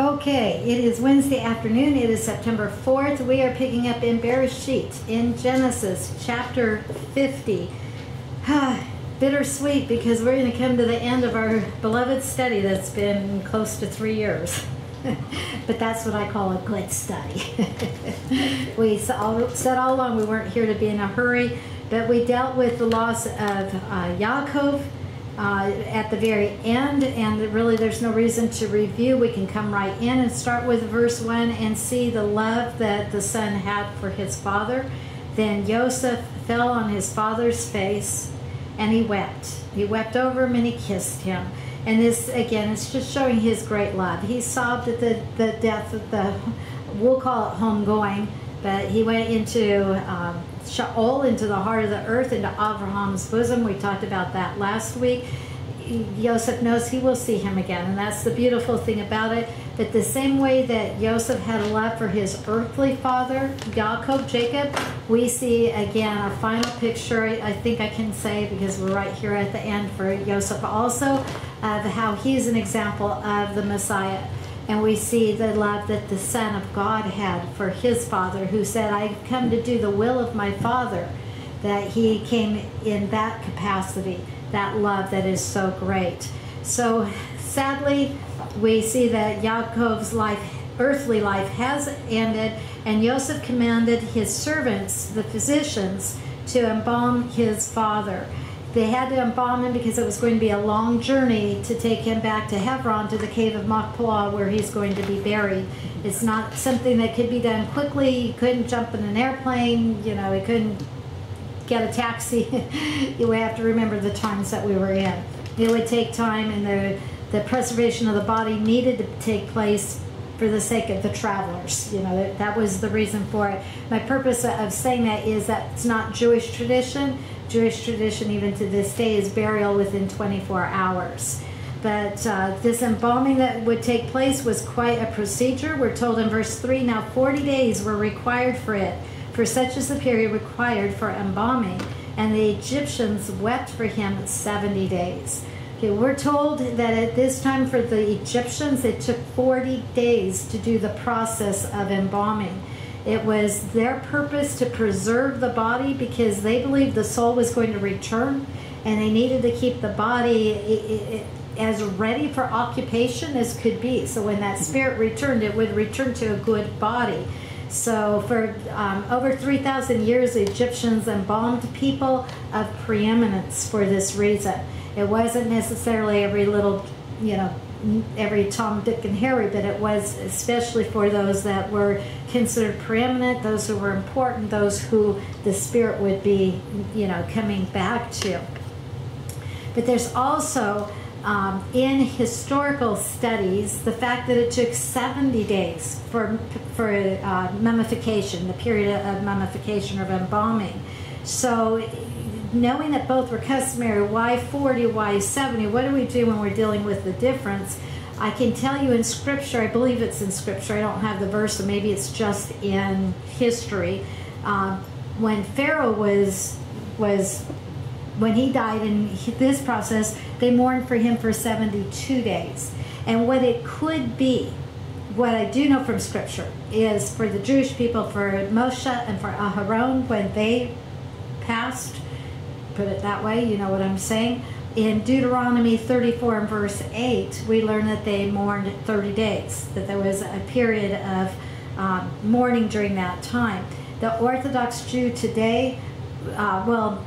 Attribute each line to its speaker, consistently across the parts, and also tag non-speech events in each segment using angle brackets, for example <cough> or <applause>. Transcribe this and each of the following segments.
Speaker 1: Okay, it is Wednesday afternoon. It is September 4th. We are picking up in Bereshit in Genesis chapter 50. <sighs> Bittersweet because we're going to come to the end of our beloved study that's been close to three years. <laughs> but that's what I call a good study. <laughs> we said all along we weren't here to be in a hurry, but we dealt with the loss of uh, Yaakov uh, at the very end, and really there's no reason to review. We can come right in and start with verse 1 and see the love that the son had for his father. Then Joseph fell on his father's face and he wept. He wept over him and he kissed him. And this, again, it's just showing his great love. He sobbed at the, the death of the, we'll call it homegoing, but he went into um, Sheol into the heart of the earth, into Abraham's bosom. We talked about that last week. Joseph knows he will see him again, and that's the beautiful thing about it. That the same way that Joseph had a love for his earthly father, Jacob, Jacob, we see again a final picture. I think I can say because we're right here at the end for Joseph also of how he's an example of the Messiah and we see the love that the Son of God had for his Father, who said, I've come to do the will of my Father, that he came in that capacity, that love that is so great. So sadly, we see that Yaakov's life, earthly life, has ended, and Joseph commanded his servants, the physicians, to embalm his father. They had to embalm him because it was going to be a long journey to take him back to Hebron to the cave of Machpelah where he's going to be buried. It's not something that could be done quickly. He couldn't jump in an airplane. You know, he couldn't get a taxi. <laughs> you have to remember the times that we were in. It would take time, and the the preservation of the body needed to take place for the sake of the travelers. You know, that, that was the reason for it. My purpose of saying that is that it's not Jewish tradition. Jewish tradition, even to this day, is burial within 24 hours. But uh, this embalming that would take place was quite a procedure. We're told in verse 3 now 40 days were required for it, for such is the period required for embalming. And the Egyptians wept for him 70 days. Okay, we're told that at this time for the Egyptians, it took 40 days to do the process of embalming. It was their purpose to preserve the body because they believed the soul was going to return and they needed to keep the body as ready for occupation as could be. So when that spirit returned, it would return to a good body. So for um, over 3,000 years, Egyptians embalmed people of preeminence for this reason. It wasn't necessarily every little, you know, every Tom, Dick, and Harry, but it was especially for those that were considered preeminent, those who were important, those who the Spirit would be, you know, coming back to. But there's also um, in historical studies the fact that it took 70 days for for uh, mummification, the period of mummification or embalming. So knowing that both were customary, why 40, why 70? What do we do when we're dealing with the difference? I can tell you in scripture, I believe it's in scripture, I don't have the verse, so maybe it's just in history. Uh, when Pharaoh was, was, when he died in this process, they mourned for him for 72 days. And what it could be, what I do know from scripture, is for the Jewish people, for Moshe and for Aharon, when they passed, put it that way, you know what I'm saying? In Deuteronomy 34 and verse 8, we learn that they mourned 30 days, that there was a period of um, mourning during that time. The Orthodox Jew today, uh, well,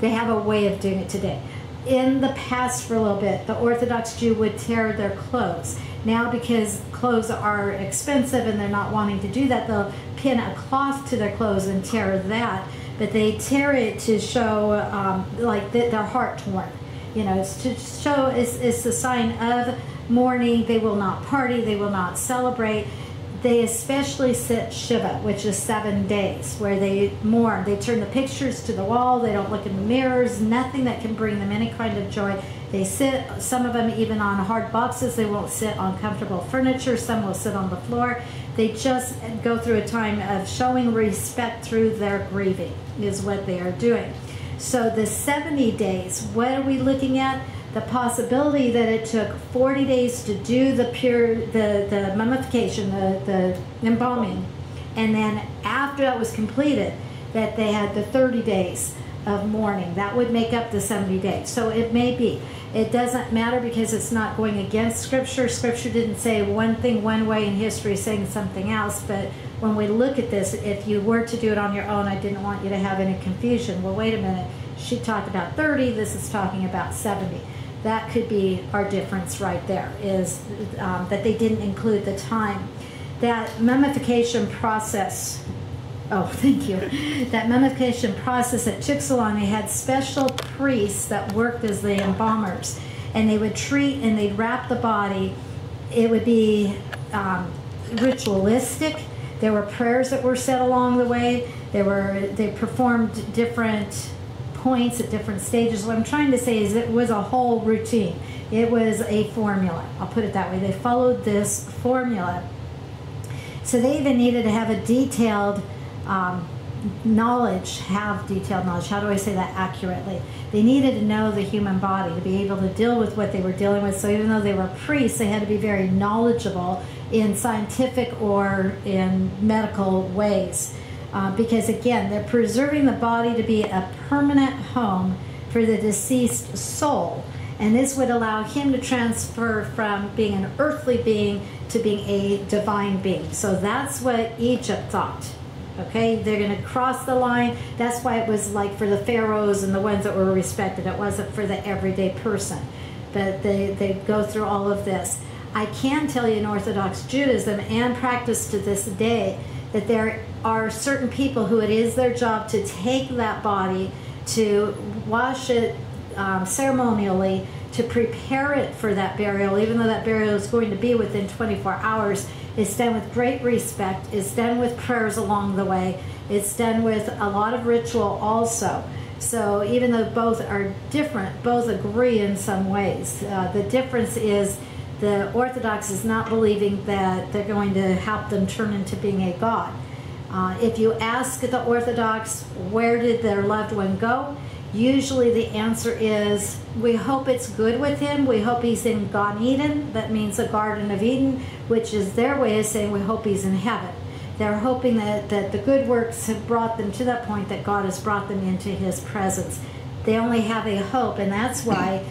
Speaker 1: they have a way of doing it today. In the past, for a little bit, the Orthodox Jew would tear their clothes. Now, because clothes are expensive and they're not wanting to do that, they'll pin a cloth to their clothes and tear that but they tear it to show um, like that their heart torn. You know, it's to show it's, it's a sign of mourning. They will not party. They will not celebrate. They especially sit Shiva, which is seven days, where they mourn. They turn the pictures to the wall. They don't look in the mirrors. Nothing that can bring them any kind of joy. They sit, some of them even on hard boxes. They won't sit on comfortable furniture. Some will sit on the floor. They just go through a time of showing respect through their grieving, is what they are doing. So the 70 days, what are we looking at? the possibility that it took 40 days to do the pure the, the mummification the, the embalming and then after that was completed that they had the 30 days of mourning that would make up the 70 days so it may be it doesn't matter because it's not going against scripture. Scripture didn't say one thing one way in history saying something else. But when we look at this if you were to do it on your own i didn't want you to have any confusion. Well wait a minute. She talked about 30 this is talking about 70 that could be our difference right there is um, that they didn't include the time. That mummification process oh <laughs> thank you that mummification process at they had special priests that worked as the embalmers and they would treat and they'd wrap the body it would be um, ritualistic there were prayers that were said along the way they were they performed different points at different stages. What I'm trying to say is it was a whole routine. It was a formula. I'll put it that way. They followed this formula. So they even needed to have a detailed um, knowledge, have detailed knowledge. How do I say that accurately? They needed to know the human body to be able to deal with what they were dealing with. So even though they were priests, they had to be very knowledgeable in scientific or in medical ways. Uh, because again, they're preserving the body to be a permanent home for the deceased soul. And this would allow him to transfer from being an earthly being to being a divine being. So that's what Egypt thought. Okay, they're going to cross the line. That's why it was like for the pharaohs and the ones that were respected. It wasn't for the everyday person. But they, they go through all of this. I can tell you in Orthodox Judaism and practice to this day that there are certain people who it is their job to take that body, to wash it um, ceremonially, to prepare it for that burial, even though that burial is going to be within 24 hours. It's done with great respect. It's done with prayers along the way. It's done with a lot of ritual also. So even though both are different, both agree in some ways. Uh, the difference is the Orthodox is not believing that they're going to help them turn into being a god. Uh, if you ask the Orthodox where did their loved one go, usually the answer is we hope it's good with him. We hope he's in Gan Eden. That means the Garden of Eden, which is their way of saying we hope he's in heaven. They're hoping that, that the good works have brought them to that point that God has brought them into his presence. They only have a hope, and that's why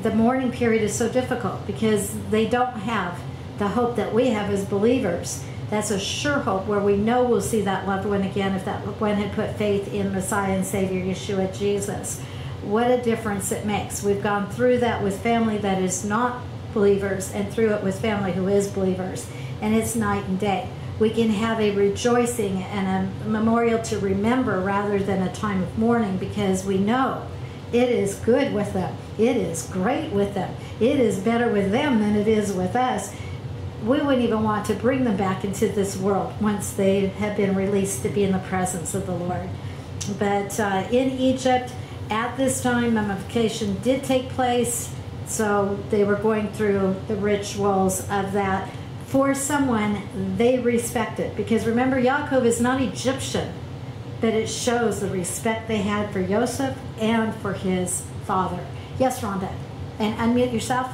Speaker 1: the mourning period is so difficult because they don't have the hope that we have as believers. That's a sure hope where we know we'll see that loved one again if that loved one had put faith in Messiah and Savior Yeshua Jesus. What a difference it makes. We've gone through that with family that is not believers and through it with family who is believers. And it's night and day. We can have a rejoicing and a memorial to remember rather than a time of mourning because we know it is good with them. It is great with them. It is better with them than it is with us. We wouldn't even want to bring them back into this world once they have been released to be in the presence of the Lord. But uh, in Egypt, at this time, mummification did take place. So they were going through the rituals of that for someone they respected. Because remember, Yaakov is not Egyptian that it shows the respect they had for Joseph and for his father. Yes, Rhonda. And unmute yourself.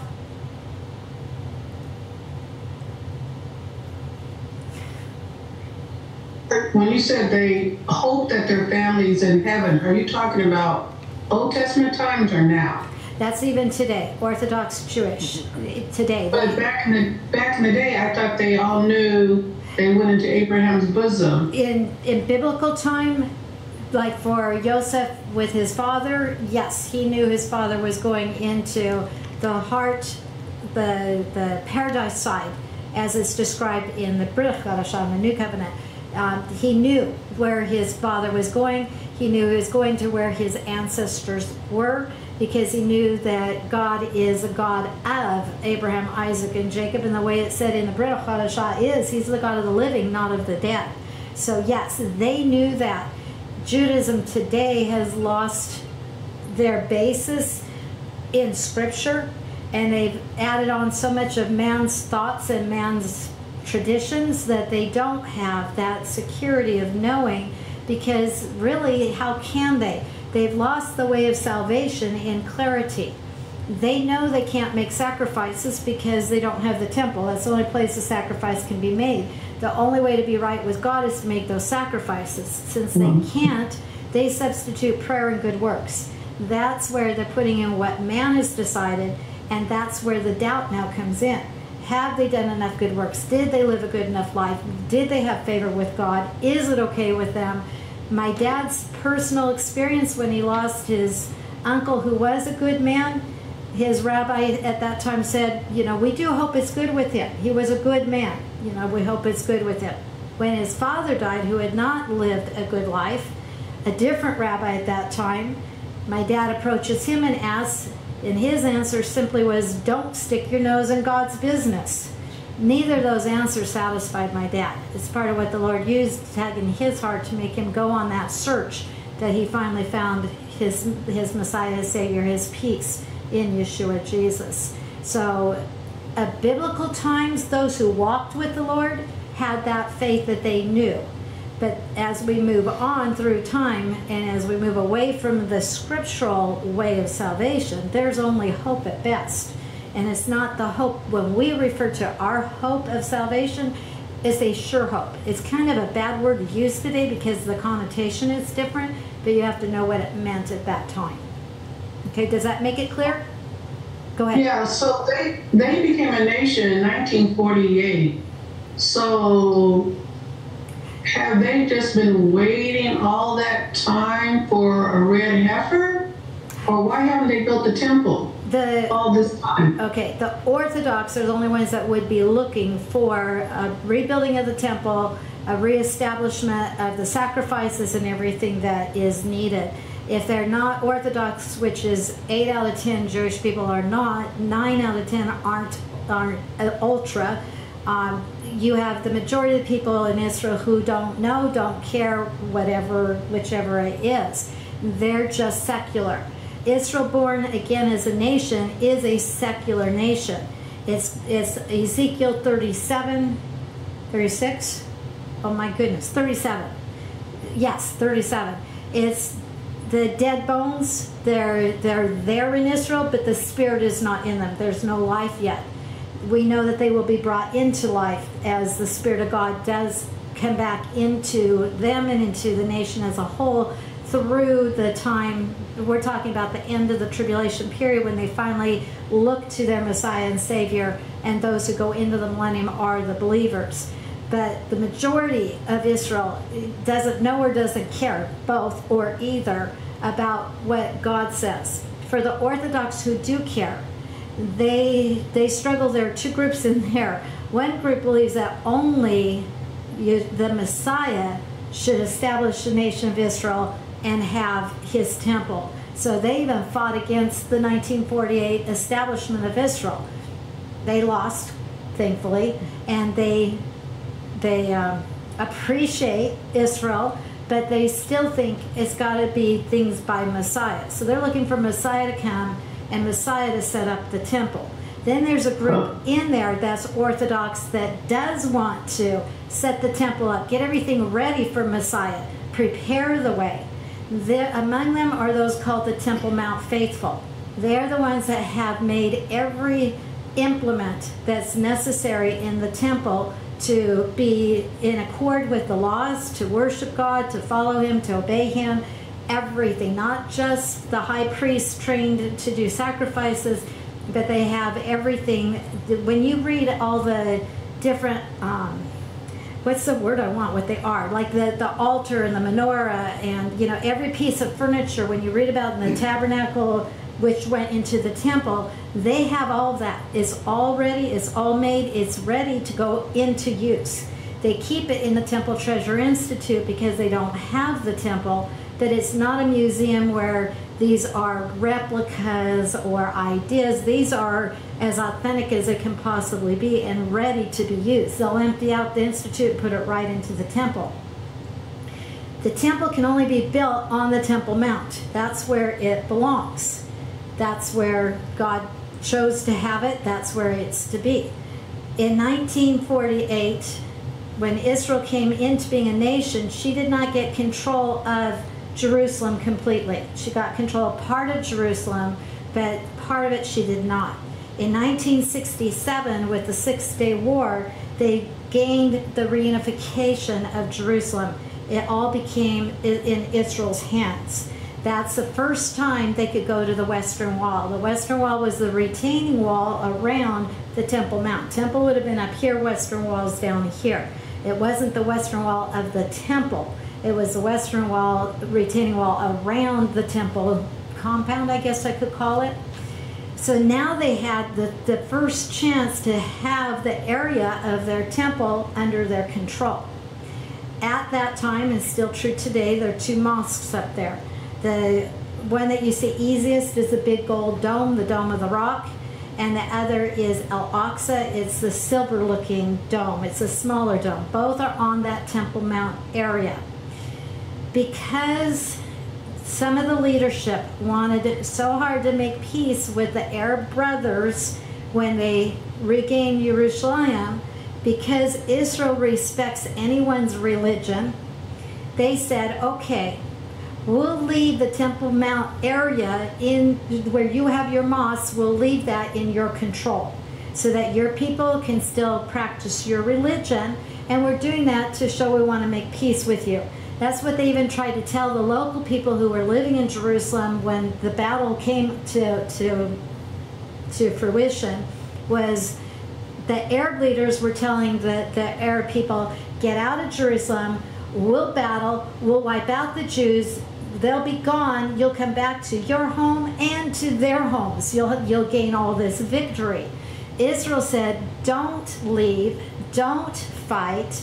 Speaker 2: When you said they hope that their family's in heaven, are you talking about Old Testament times or now?
Speaker 1: That's even today, Orthodox Jewish today.
Speaker 2: But back in the back in the day, I thought they all knew they went into Abraham's bosom.
Speaker 1: In in biblical time, like for Joseph with his father, yes, he knew his father was going into the heart, the the paradise side, as it's described in the Brit Hadashah, the New Covenant. Um, he knew where his father was going. He knew he was going to where his ancestors were because he knew that God is a God of Abraham, Isaac, and Jacob. And the way it said in the Brit Hadashah is he's the God of the living, not of the dead. So, yes, they knew that. Judaism today has lost their basis in Scripture and they've added on so much of man's thoughts and man's traditions that they don't have that security of knowing because really, how can they? They've lost the way of salvation in clarity. They know they can't make sacrifices because they don't have the temple. That's the only place the sacrifice can be made. The only way to be right with God is to make those sacrifices. Since they mm-hmm. can't, they substitute prayer and good works. That's where they're putting in what man has decided, and that's where the doubt now comes in. Have they done enough good works? Did they live a good enough life? Did they have favor with God? Is it okay with them? My dad's personal experience when he lost his uncle, who was a good man, his rabbi at that time said, You know, we do hope it's good with him. He was a good man. You know, we hope it's good with him. When his father died, who had not lived a good life, a different rabbi at that time, my dad approaches him and asks, and his answer simply was, Don't stick your nose in God's business. Neither of those answers satisfied my dad. It's part of what the Lord used in his heart to make him go on that search that he finally found his his Messiah, his Savior, his peace in Yeshua Jesus. So at biblical times, those who walked with the Lord had that faith that they knew. But as we move on through time and as we move away from the scriptural way of salvation, there's only hope at best. And it's not the hope, when we refer to our hope of salvation, it's a sure hope. It's kind of a bad word to use today because the connotation is different, but you have to know what it meant at that time. Okay, does that make it clear? Go ahead.
Speaker 2: Yeah, so they they became a nation in 1948. So have they just been waiting all that time for a red heifer? Or why haven't they built the temple
Speaker 1: The
Speaker 2: all this time?
Speaker 1: Okay, the Orthodox are the only ones that would be looking for a rebuilding of the temple, a reestablishment of the sacrifices and everything that is needed. If they're not Orthodox, which is eight out of ten Jewish people are not, nine out of ten aren't aren't uh, ultra. Um, you have the majority of the people in Israel who don't know, don't care, whatever, whichever it is. They're just secular. Israel, born again as a nation, is a secular nation. It's, it's Ezekiel 37, 36. Oh my goodness, 37. Yes, 37. It's the dead bones. They're they're there in Israel, but the spirit is not in them. There's no life yet. We know that they will be brought into life as the spirit of God does come back into them and into the nation as a whole through the time we're talking about the end of the tribulation period when they finally look to their Messiah and Savior, and those who go into the millennium are the believers. But the majority of Israel doesn't know or doesn't care, both or either, about what God says. For the Orthodox who do care, they they struggle. There are two groups in there. One group believes that only you, the Messiah should establish the nation of Israel and have his temple. So they even fought against the 1948 establishment of Israel. They lost, thankfully, and they they um, appreciate Israel, but they still think it's got to be things by Messiah. So they're looking for Messiah to come and Messiah to set up the temple. Then there's a group in there that's Orthodox that does want to set the temple up, get everything ready for Messiah, prepare the way. There, among them are those called the Temple Mount Faithful. They're the ones that have made every implement that's necessary in the temple to be in accord with the laws, to worship God, to follow Him, to obey Him, everything, not just the high priest trained to do sacrifices, but they have everything. When you read all the different, um, what's the word I want? What they are like the the altar and the menorah, and you know every piece of furniture. When you read about in the tabernacle, which went into the temple, they have all that. It's all ready. It's all made. It's ready to go into use. They keep it in the Temple Treasure Institute because they don't have the temple that it's not a museum where these are replicas or ideas. These are as authentic as it can possibly be and ready to be used. They'll empty out the institute put it right into the temple. The temple can only be built on the Temple Mount. That's where it belongs. That's where God chose to have it. That's where it's to be. In 1948, when Israel came into being a nation, she did not get control of Jerusalem completely. She got control of part of Jerusalem but part of it she did not. In 1967, with the Six Day War, they gained the reunification of Jerusalem. It all became in Israel's hands. That's the first time they could go to the Western Wall. The Western Wall was the retaining wall around the Temple Mount. Temple would have been up here, Western Wall's down here. It wasn't the Western Wall of the temple. It was the Western Wall, retaining wall around the temple compound, I guess I could call it. So now they had the, the first chance to have the area of their temple under their control. At that time, and still true today, there are two mosques up there. The one that you see easiest is the big gold dome, the Dome of the Rock, and the other is Al Aqsa. It's the silver looking dome, it's a smaller dome. Both are on that Temple Mount area. Because some of the leadership wanted it so hard to make peace with the Arab brothers when they regained Jerusalem, because Israel respects anyone's religion, they said, okay, we'll leave the Temple Mount area in where you have your mosque, we'll leave that in your control so that your people can still practice your religion. And we're doing that to show we want to make peace with you. That's what they even tried to tell the local people who were living in Jerusalem when the battle came to, to, to fruition was the Arab leaders were telling the, the Arab people, get out of Jerusalem, we'll battle, we'll wipe out the Jews, they'll be gone, you'll come back to your home and to their homes. You'll, you'll gain all this victory. Israel said, don't leave, don't fight,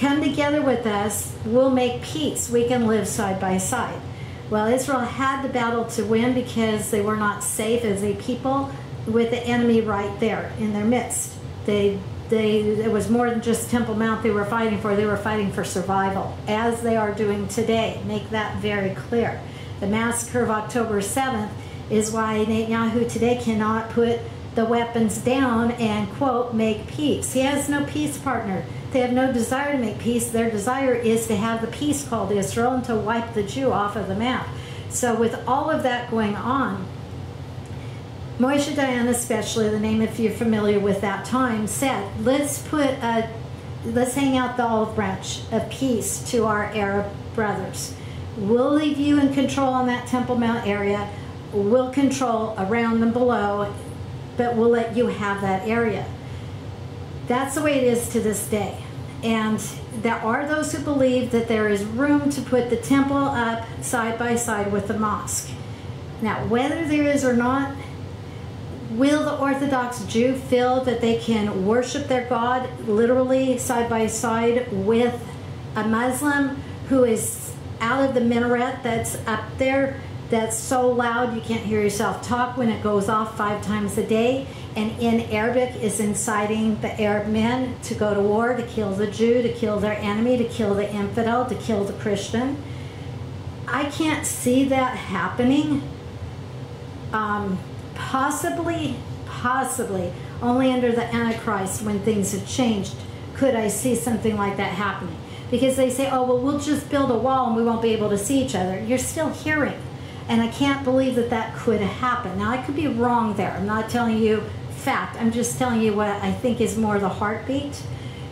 Speaker 1: come together with us, we'll make peace. We can live side by side. Well, Israel had the battle to win because they were not safe as a people with the enemy right there in their midst. They, they, it was more than just Temple Mount they were fighting for, they were fighting for survival, as they are doing today. Make that very clear. The massacre of October 7th is why Netanyahu today cannot put the weapons down and, quote, make peace. He has no peace partner. They have no desire to make peace. Their desire is to have the peace called Israel and to wipe the Jew off of the map. So, with all of that going on, Moshe Dayan, especially the name, if you're familiar with that time, said, "Let's put a, let's hang out the olive branch of peace to our Arab brothers. We'll leave you in control on that Temple Mount area. We'll control around and below, but we'll let you have that area." That's the way it is to this day. And there are those who believe that there is room to put the temple up side by side with the mosque. Now, whether there is or not, will the Orthodox Jew feel that they can worship their God literally side by side with a Muslim who is out of the minaret that's up there that's so loud you can't hear yourself talk when it goes off five times a day? and in Arabic is inciting the Arab men to go to war, to kill the Jew, to kill their enemy, to kill the infidel, to kill the Christian. I can't see that happening. Um, possibly, possibly, only under the Antichrist when things have changed could I see something like that happening. Because they say, oh, well, we'll just build a wall and we won't be able to see each other. You're still hearing. And I can't believe that that could happen. Now, I could be wrong there. I'm not telling you fact. I'm just telling you what I think is more the heartbeat.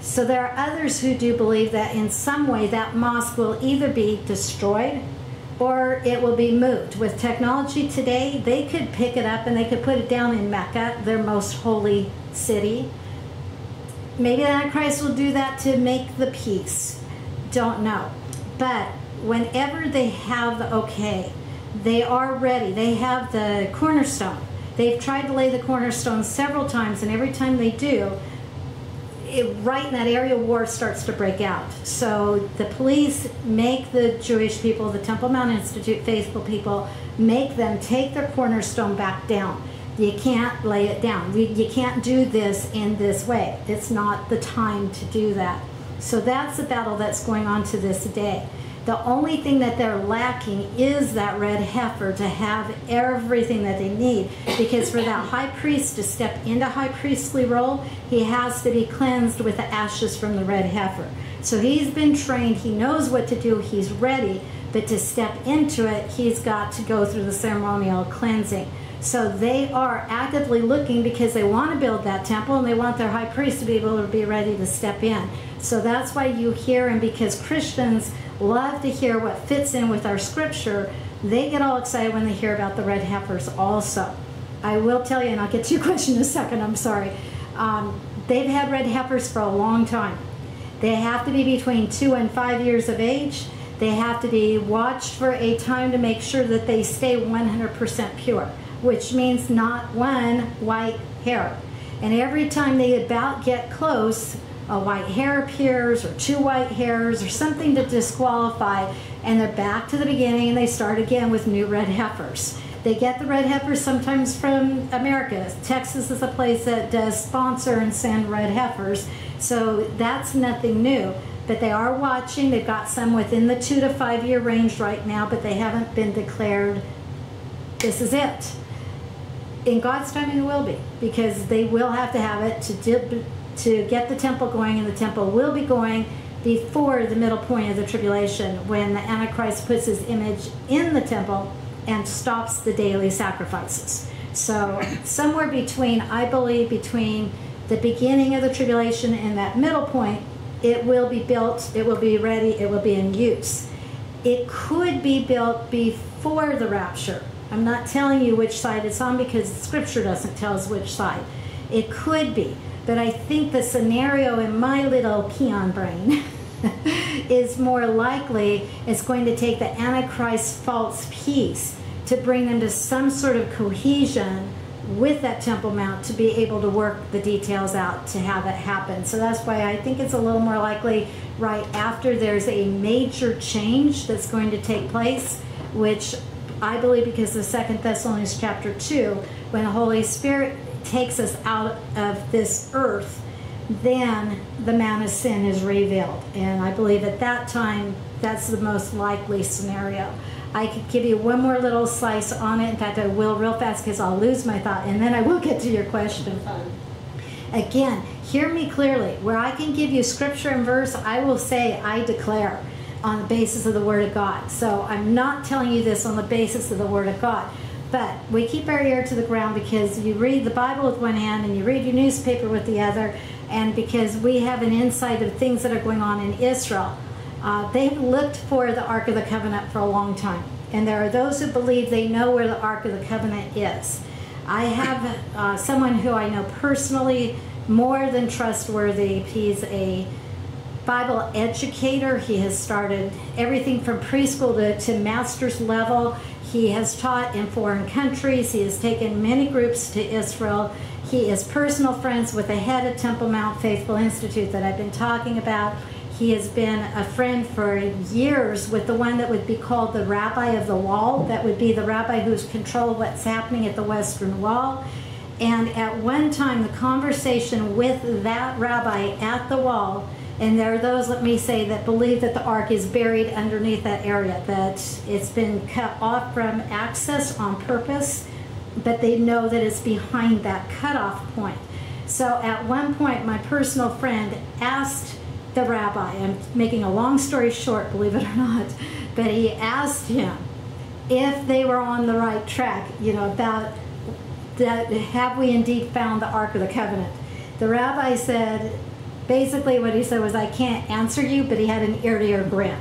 Speaker 1: So there are others who do believe that in some way that mosque will either be destroyed or it will be moved. With technology today, they could pick it up and they could put it down in Mecca, their most holy city. Maybe the Antichrist will do that to make the peace. Don't know. But whenever they have the okay, they are ready. They have the cornerstone. They've tried to lay the cornerstone several times, and every time they do, it, right in that area, war starts to break out. So the police make the Jewish people, the Temple Mount Institute faithful people, make them take their cornerstone back down. You can't lay it down. You can't do this in this way. It's not the time to do that. So that's the battle that's going on to this day. The only thing that they're lacking is that red heifer to have everything that they need. Because for that high priest to step into high priestly role, he has to be cleansed with the ashes from the red heifer. So he's been trained, he knows what to do, he's ready, but to step into it, he's got to go through the ceremonial cleansing. So they are actively looking because they want to build that temple and they want their high priest to be able to be ready to step in. So that's why you hear, and because Christians love to hear what fits in with our scripture, they get all excited when they hear about the red heifers also. I will tell you, and I'll get to your <laughs> question in a second, I'm sorry. Um, they've had red heifers for a long time. They have to be between two and five years of age. They have to be watched for a time to make sure that they stay 100% pure, which means not one white hair. And every time they about get close, a white hair appears or two white hairs or something to disqualify, and they're back to the beginning and they start again with new red heifers. They get the red heifers sometimes from America. Texas is a place that does sponsor and send red heifers, so that's nothing new. But they are watching. They've got some within the two to five year range right now, but they haven't been declared this is it. In God's timing, it will be because they will have to have it to dip, to get the temple going, and the temple will be going before the middle point of the tribulation when the Antichrist puts his image in the temple and stops the daily sacrifices. So, somewhere between, I believe, between the beginning of the tribulation and that middle point, it will be built, it will be ready, it will be in use. It could be built before the rapture. I'm not telling you which side it's on because scripture doesn't tell us which side. It could be, but I think the scenario in my little peon brain <laughs> is more likely it's going to take the Antichrist false peace to bring them to some sort of cohesion with that Temple Mount to be able to work the details out to have it happen. So that's why I think it's a little more likely right after there's a major change that's going to take place, which I believe because the Second Thessalonians chapter 2, when the Holy Spirit takes us out of this earth, then the man of sin is revealed. And I believe at that time, that's the most likely scenario. I could give you one more little slice on it. In fact, I will real fast because I'll lose my thought, and then I will get to your question. Again, hear me clearly. Where I can give you scripture and verse, I will say, I declare on the basis of the Word of God. So I'm not telling you this on the basis of the Word of God. But we keep our ear to the ground because you read the Bible with one hand and you read your newspaper with the other, and because we have an insight of things that are going on in Israel. Uh, they've looked for the Ark of the Covenant for a long time, and there are those who believe they know where the Ark of the Covenant is. I have uh, someone who I know personally, more than trustworthy. He's a Bible educator. He has started everything from preschool to, to master's level. He has taught in foreign countries. He has taken many groups to Israel. He is personal friends with the head of Temple Mount Faithful Institute that I've been talking about. He has been a friend for years with the one that would be called the rabbi of the wall. That would be the rabbi who's controlled what's happening at the Western Wall. And at one time, the conversation with that rabbi at the wall, and there are those, let me say, that believe that the ark is buried underneath that area, that it's been cut off from access on purpose, but they know that it's behind that cutoff point. So at one point, my personal friend asked the rabbi. I'm making a long story short, believe it or not, but he asked him if they were on the right track, you know, about that have we indeed found the Ark of the Covenant. The rabbi said, basically what he said was, I can't answer you, but he had an ear to ear grin.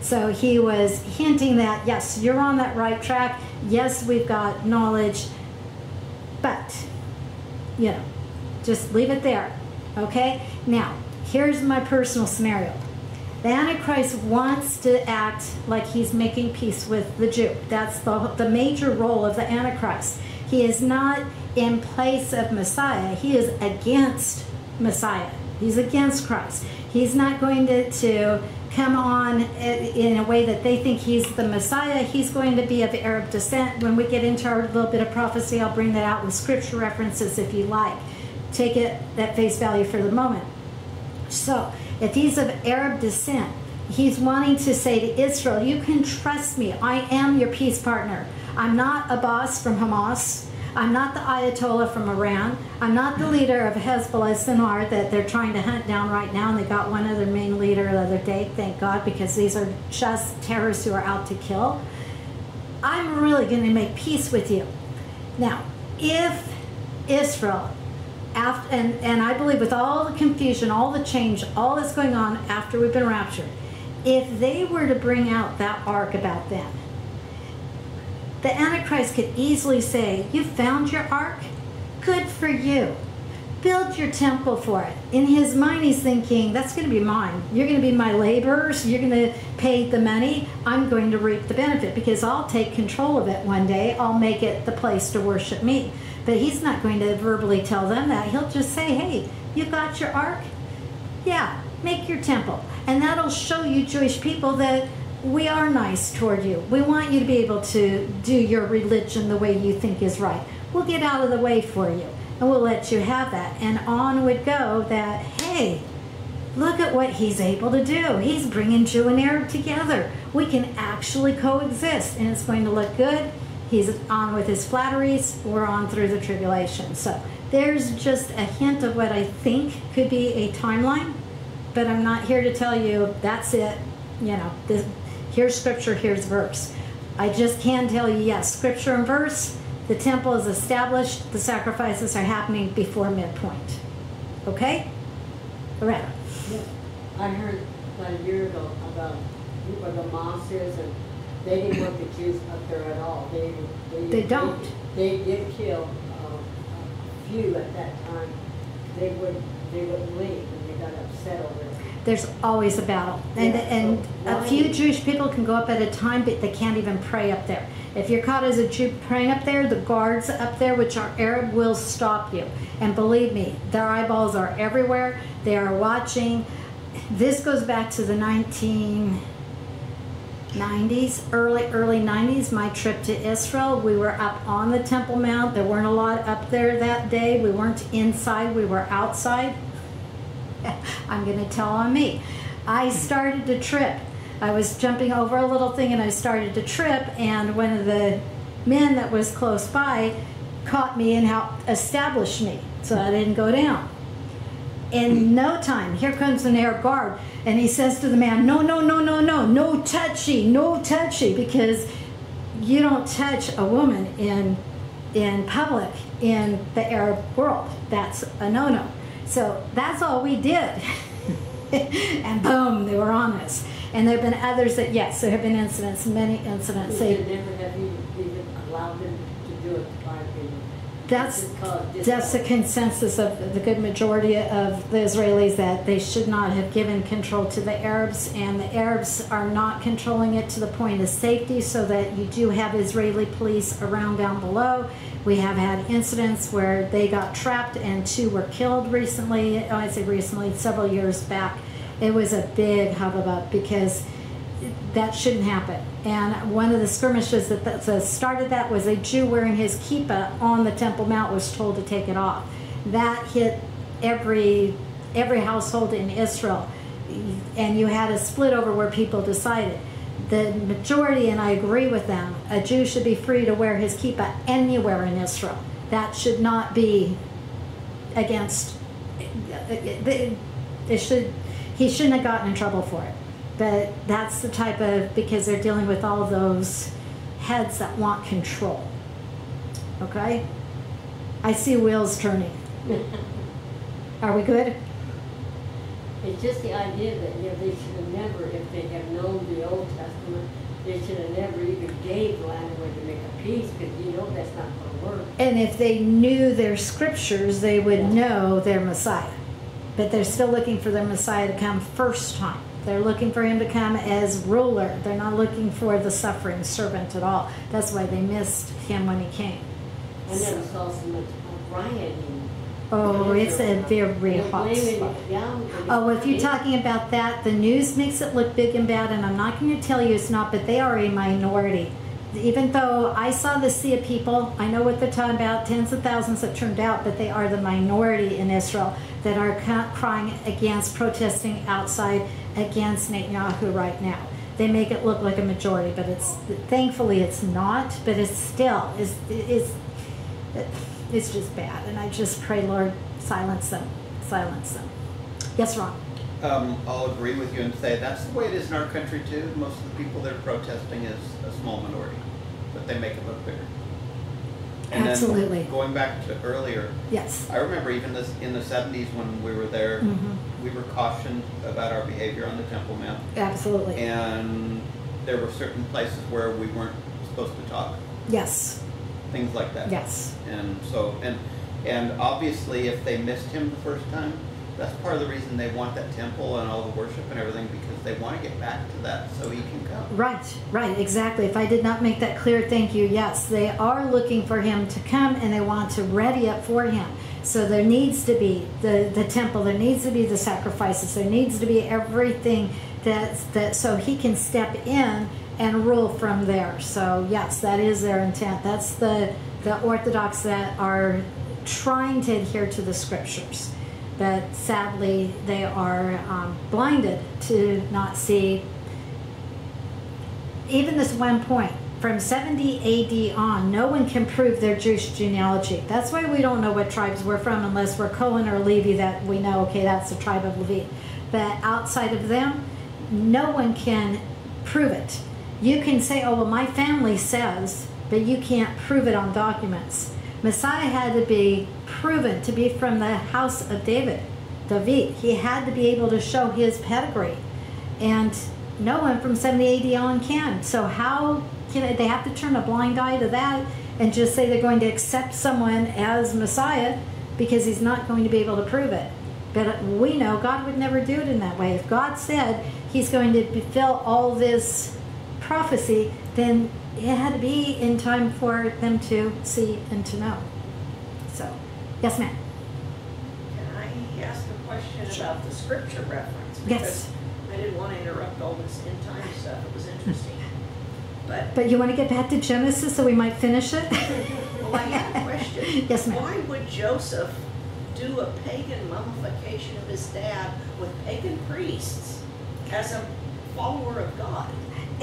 Speaker 1: So he was hinting that, yes, you're on that right track. Yes, we've got knowledge, but, you know, just leave it there. Okay? Now, Here's my personal scenario. The Antichrist wants to act like he's making peace with the Jew. That's the, the major role of the Antichrist. He is not in place of Messiah, he is against Messiah. He's against Christ. He's not going to, to come on in a way that they think he's the Messiah. He's going to be of Arab descent. When we get into our little bit of prophecy, I'll bring that out with scripture references if you like. Take it at face value for the moment. So, if he's of Arab descent, he's wanting to say to Israel, You can trust me. I am your peace partner. I'm not Abbas from Hamas. I'm not the Ayatollah from Iran. I'm not the leader of Hezbollah Sinwar that they're trying to hunt down right now. And they got one other main leader the other day, thank God, because these are just terrorists who are out to kill. I'm really going to make peace with you. Now, if Israel, after, and, and I believe with all the confusion, all the change, all that's going on after we've been raptured, if they were to bring out that ark about them, the Antichrist could easily say, You found your ark? Good for you. Build your temple for it. In his mind, he's thinking, That's going to be mine. You're going to be my laborers. You're going to pay the money. I'm going to reap the benefit because I'll take control of it one day. I'll make it the place to worship me. But he's not going to verbally tell them that. He'll just say, Hey, you got your ark? Yeah, make your temple. And that'll show you, Jewish people, that we are nice toward you. We want you to be able to do your religion the way you think is right. We'll get out of the way for you and we'll let you have that. And on would go that, hey, look at what he's able to do. He's bringing Jew and Arab together. We can actually coexist and it's going to look good. He's on with his flatteries. We're on through the tribulation. So there's just a hint of what I think could be a timeline, but I'm not here to tell you that's it. You know, this, here's scripture, here's verse. I just can tell you, yes, scripture and verse, the temple is established, the sacrifices are happening before midpoint. Okay? Loretta.
Speaker 3: I heard about a year ago about where the mosque is, and they didn't want the Jews up there at all. They, they,
Speaker 1: They don't.
Speaker 3: They, did kill uh, a few at that time. They would, they wouldn't leave, and they got upset over it.
Speaker 1: There's always a battle. And,
Speaker 3: Yeah,
Speaker 1: and
Speaker 3: so
Speaker 1: a few
Speaker 3: why-
Speaker 1: Jewish people can go up at a time, but they can't even pray up there. If you're caught as a Jew praying up there, the guards up there, which are Arab, will stop you. And believe me, their eyeballs are everywhere. They are watching. This goes back to the 1990s, early, early 90s, my trip to Israel. We were up on the Temple Mount. There weren't a lot up there that day. We weren't inside, we were outside. <laughs> I'm going to tell on me. I started to trip. I was jumping over a little thing and I started to trip, and one of the men that was close by caught me and helped establish me so I didn't go down. In no time, here comes an air guard, and he says to the man, No, no, no, no, no, no touchy, no touchy, because you don't touch a woman in in public in the Arab world. That's a no-no. So that's all we did. <laughs> and boom, they were on us. And there have been others that yes, there have been incidents, many incidents.
Speaker 3: They have even, even allowed them to do it, in my opinion.
Speaker 1: that's that's the consensus of the good majority of the Israelis that they should not have given control to the Arabs, and the Arabs are not controlling it to the point of safety, so that you do have Israeli police around down below. We have had incidents where they got trapped and two were killed recently. oh, I say recently, several years back. It was a big hubbub because that shouldn't happen. And one of the skirmishes that, that started that was a Jew wearing his kippah on the Temple Mount was told to take it off. That hit every every household in Israel, and you had a split over where people decided. The majority, and I agree with them, a Jew should be free to wear his kippah anywhere in Israel. That should not be against. It, it should. He shouldn't have gotten in trouble for it but that's the type of because they're dealing with all those heads that want control okay i see wheels turning <laughs> are we good
Speaker 3: It's just the idea that, you know, they should have never, if they have known the Old Testament, they should have never even gave the land to make a peace, because you know that's not gonna work.
Speaker 1: and if they knew their scriptures they would know their messiah. But they're still looking for their messiah to come first time. They're looking for him to come as ruler. They're not looking for the suffering servant at all. That's why they missed him when he came.
Speaker 3: I never saw so much rioting.
Speaker 1: Oh it's a very hot spot Oh, if you're talking about that, the news makes it look big and bad, and I'm not going to tell you it's not, but they are a minority. Even though I saw the sea of people, I know what they're talking about, tens of thousands that turned out, but they are the minority in Israel that are crying against, protesting outside against Netanyahu right now. They make it look like a majority, but it's thankfully it's not. But it's still is is it's just bad, and I just pray, Lord, silence them, silence them. Yes, Ron.
Speaker 4: Um, I'll agree with you and say that's the way it is in our country too. Most of the people that are protesting is a small minority, but they make it look bigger. And then
Speaker 1: Absolutely.
Speaker 4: Going back to earlier,
Speaker 1: Yes.
Speaker 4: I remember even this, in the seventies when we were there,
Speaker 1: Mhm.
Speaker 4: we were cautioned about our behavior on the Temple Mount.
Speaker 1: Absolutely.
Speaker 4: And there were certain places where we weren't supposed to talk,
Speaker 1: Yes.
Speaker 4: Things like that.
Speaker 1: Yes.
Speaker 4: And so, and, and obviously if they missed him the first time, that's part of the reason they want that temple and all the worship and everything, because they want to get back to that so he can come.
Speaker 1: Right, right, exactly. If I did not make that clear, thank you. Yes, they are looking for him to come and they want to ready up for him. So there needs to be the, the temple, there needs to be the sacrifices, there needs to be everything that, that so he can step in and rule from there. So yes, that is their intent. That's the the Orthodox that are trying to adhere to the scriptures. But sadly, they are um, blinded to not see even this one point from 70 AD on, no one can prove their Jewish genealogy. That's why we don't know what tribes we're from unless we're Cohen or Levi that we know, okay, that's the tribe of Levi. But outside of them, no one can prove it. You can say, oh, well, my family says, but you can't prove it on documents. Messiah had to be proven to be from the house of David, David. He had to be able to show his pedigree. And no one from 70 AD on can. So how can they have to turn a blind eye to that and just say they're going to accept someone as Messiah because he's not going to be able to prove it. But we know God would never do it in that way. If God said he's going to fulfill all this prophecy, then it had to be in time for them to see and to know. So, yes, ma'am.
Speaker 5: Can I ask a question about the scripture reference?
Speaker 1: Yes.
Speaker 5: Because I didn't want to interrupt all this end time stuff, it was interesting. But,
Speaker 1: But you want to get back to Genesis so we might finish it? <laughs>
Speaker 5: well, I had a question. <laughs>
Speaker 1: Yes, ma'am.
Speaker 5: Why would Joseph do a pagan mummification of his dad with pagan priests as a follower of God?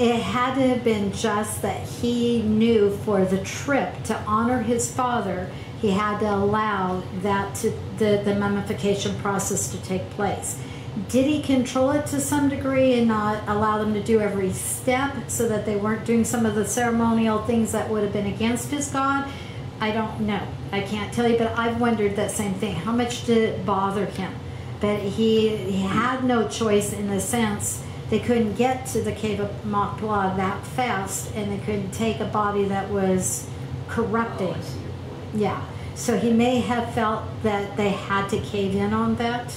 Speaker 1: It had to have been just that he knew for the trip to honor his father, he had to allow that to the, the mummification process to take place. Did he control it to some degree and not allow them to do every step so that they weren't doing some of the ceremonial things that would have been against his God? I don't know. I can't tell you, but I've wondered that same thing. How much did it bother him? But he, he had no choice in the sense they couldn't get to the cave of Machpelah that fast, and they couldn't take a body that was corrupting.
Speaker 5: Oh, I see your point.
Speaker 1: Yeah. So he may have felt that they had to cave in on that.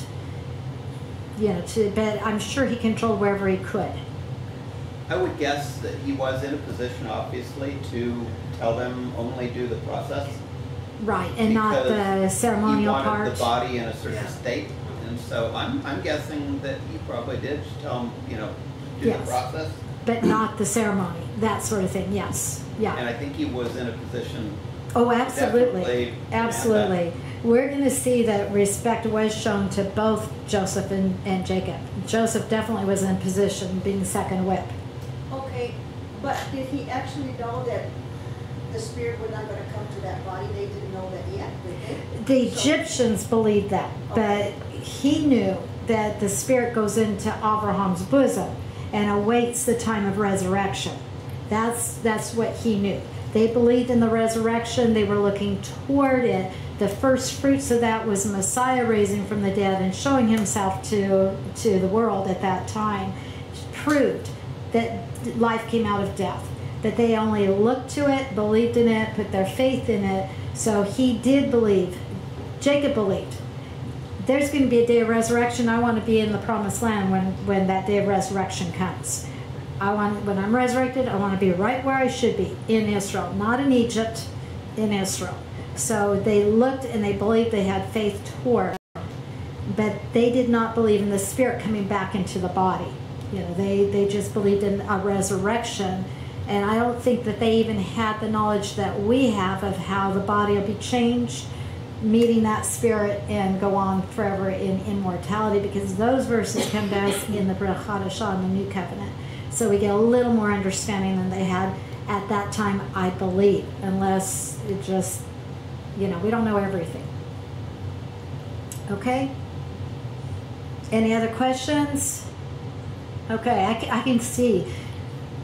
Speaker 1: You know, to, but I'm sure he controlled wherever he could.
Speaker 4: I would guess that he was in a position, obviously, to tell them only do the process.
Speaker 1: Right, and not the
Speaker 4: because
Speaker 1: ceremonial
Speaker 4: He wanted
Speaker 1: part.
Speaker 4: the body in a certain
Speaker 5: Yeah.
Speaker 4: state, and so I'm, I'm guessing that he probably did tell them, you know, do the process.
Speaker 1: but not the ceremony, that sort of thing. Yes, yeah.
Speaker 4: And I think he was in a position,
Speaker 1: Oh, absolutely, absolutely. We're going to see that respect was shown to both Joseph and, and Jacob. Joseph definitely was in a position, being second whip.
Speaker 6: Okay, but did he actually know that the spirit was not gonna come to that body? They didn't know that yet, did they?
Speaker 1: The Egyptians believed that, but he knew that the spirit goes into Abraham's bosom and awaits the time of resurrection. That's that's what he knew. They believed in the resurrection. They were looking toward it. The first fruits of that was Messiah raising from the dead and showing himself to to the world at that time. Proved that life came out of death. That they only looked to it, believed in it, put their faith in it. So he did believe. Jacob believed. There's going to be a day of resurrection. I want to be in the promised land when, when that day of resurrection comes. I want when I'm resurrected, I want to be right where I should be in Israel, not in Egypt, in Israel. So they looked and they believed they had faith toward, but they did not believe in the spirit coming back into the body. You know, they they just believed in a resurrection, and I don't think that they even had the knowledge that we have of how the body will be changed, meeting that spirit and go on forever in immortality. Because those verses come to us in the Brit in the New Covenant. So we get a little more understanding than they had at that time, I believe, unless it just, you know, we don't know everything. Okay? Any other questions? Okay, I, I can see.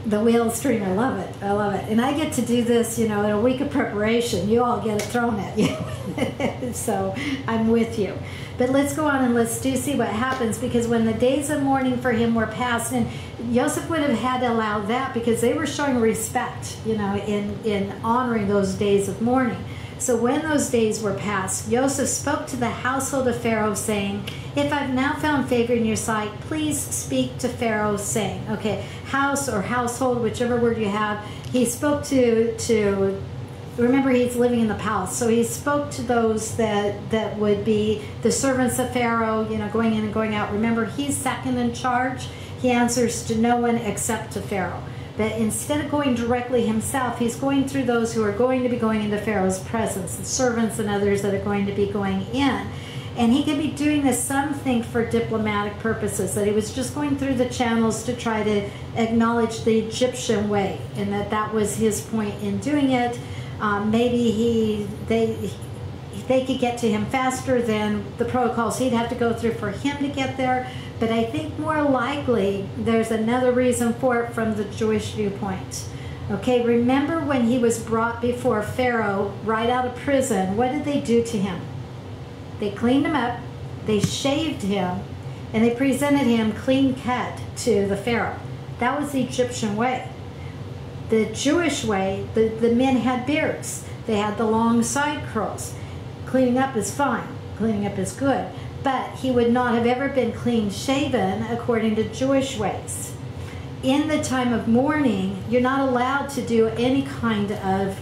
Speaker 1: The wheel stream, I love it. I love it. And I get to do this, you know, in a week of preparation. You all get it thrown at you. <laughs> so I'm with you. But let's go on and let's do see what happens because when the days of mourning for him were past, and Joseph would have had to allow that because they were showing respect, you know, in, in honoring those days of mourning. So when those days were past, Joseph spoke to the household of Pharaoh, saying, If I've now found favor in your sight, please speak to Pharaoh, saying, Okay, house or household, whichever word you have. He spoke to to remember he's living in the palace. So he spoke to those that that would be the servants of pharaoh you know going in and going out. Remember he's second in charge. He answers to no one except to pharaoh. But instead of going directly himself he's going through those who are going to be going into pharaoh's presence the servants and others that are going to be going in and he could be doing this some think for diplomatic purposes that he was just going through the channels to try to acknowledge the egyptian way and that that was his point in doing it um, maybe he they they could get to him faster than the protocols he'd have to go through for him to get there. But I think more likely there's another reason for it from the Jewish viewpoint. Okay, remember when he was brought before Pharaoh right out of prison, what did they do to him? They cleaned him up, they shaved him, and they presented him clean cut to the Pharaoh. That was the Egyptian way the Jewish way, the, the men had beards. They had the long side curls. Cleaning up is fine. Cleaning up is good. But he would not have ever been clean shaven according to Jewish ways. In the time of mourning, you're not allowed to do any kind of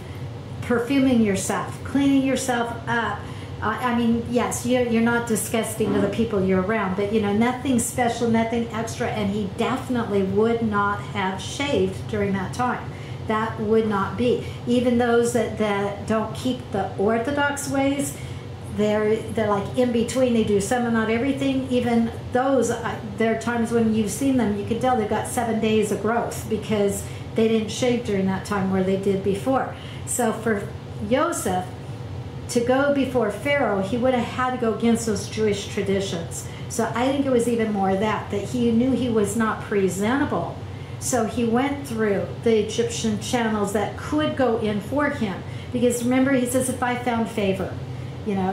Speaker 1: perfuming yourself, cleaning yourself up. Uh, I mean, yes, you're, you're not disgusting to the people you're around, but you know, nothing special, nothing extra, and he definitely would not have shaved during that time that would not be. Even those that, that don't keep the orthodox ways, they're they're like in between. They do some and not everything. Even those, uh, there are times when you've seen them, you can tell they've got seven days of growth because they didn't shave during that time where they did before. So for Joseph to go before Pharaoh, he would have had to go against those Jewish traditions. So I think it was even more that that he knew he was not presentable so he went through the Egyptian channels that could go in for him. Because remember, he says, if I found favor, you know,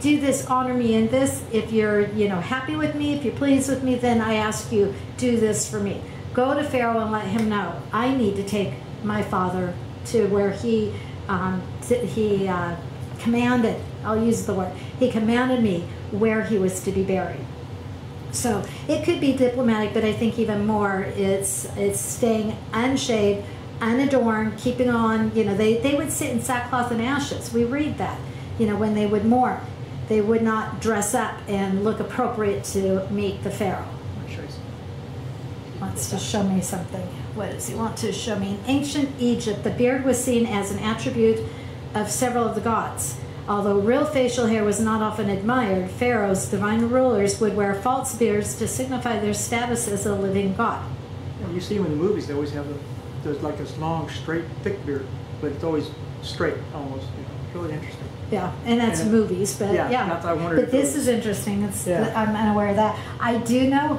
Speaker 1: do this, honor me in this. If you're, you know, happy with me, if you're pleased with me, then I ask you, do this for me. Go to Pharaoh and let him know I need to take my father to where he um, he uh, commanded. I'll use the word. He commanded me where he was to be buried. So it could be diplomatic, but I think even more it's it's staying unshaved, unadorned, keeping on. You know, they they would sit in sackcloth and ashes. We read that. You know, when they would mourn, they would not dress up and look appropriate to meet the pharaoh. Wants to show me something. What does he want to show me? In ancient Egypt, the beard was seen as an attribute of several of the gods. Although real facial hair was not often admired, pharaohs, divine rulers, would wear false beards to signify their status as a living god.
Speaker 7: You see them in the movies, they always have a, there's like this long, straight, thick beard, but it's always straight almost. You know, it's really interesting.
Speaker 1: Yeah, and that's
Speaker 7: And-
Speaker 1: movies, but
Speaker 7: yeah,
Speaker 1: yeah.
Speaker 7: that's- I wondered
Speaker 1: But this
Speaker 7: was-
Speaker 1: is interesting. It's,
Speaker 7: Yeah.
Speaker 1: I'm unaware of that. I do know,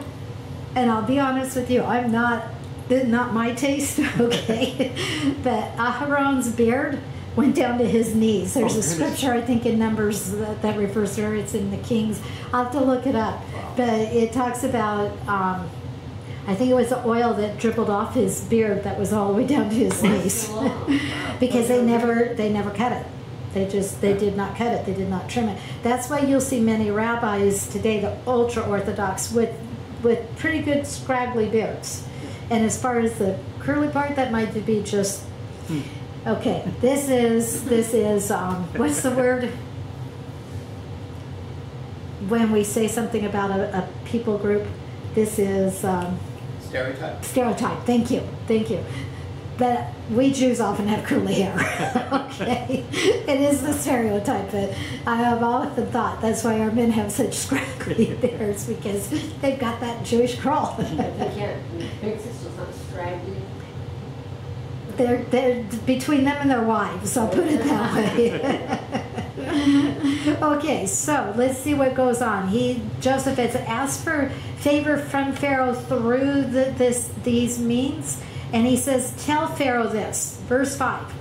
Speaker 1: and I'll be honest with you, I'm not, not my taste, <laughs> okay? but Aharon's beard went down to his knees. There's
Speaker 7: Oh,
Speaker 1: a scripture, I think, in Numbers that, that refers to it. It's in the Kings. I'll have to look it up. But it talks about, um, I think it was the oil that dribbled off his beard that was all the way down to his knees. <laughs> because they never they never cut it. They just they did not cut it. They did not trim it. That's why you'll see many rabbis today, the ultra orthodox, with with pretty good scraggly beards. And as far as the curly part, that might be just okay. This is this is um, what's the word when we say something about a, a people group. This is. Um,
Speaker 4: Stereotype.
Speaker 1: stereotype. Thank you, thank you. But we Jews often have curly hair. <laughs> okay, it is the stereotype. But I have often thought that's why our men have such scraggly <laughs> beards because they've got that Jewish crawl.
Speaker 3: But they can't fix it so it's not straggly.
Speaker 1: They're, they're between them and their wives. I'll put it that way. <laughs> okay, so let's see what goes on. He Joseph has asked for favor from Pharaoh through the, this these means, And he says, Tell Pharaoh this. Verse 5.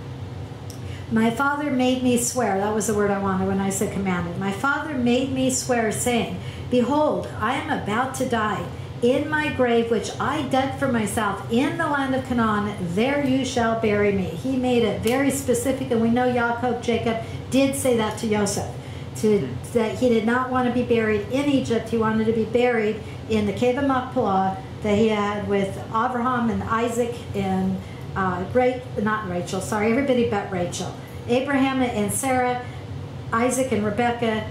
Speaker 1: My father made me swear. That was the word I wanted when I said commanded. My father made me swear, saying, Behold, I am about to die. In my grave, which I dug for myself in the land of Canaan, there you shall bury me. He made it very specific, and we know Jacob, Jacob did say that to Joseph. To, that he did not want to be buried in Egypt. He wanted to be buried in the cave of Machpelah that he had with Abraham and Isaac and uh, Ra- not Rachel, sorry, everybody but Rachel. Abraham and Sarah, Isaac and Rebekah,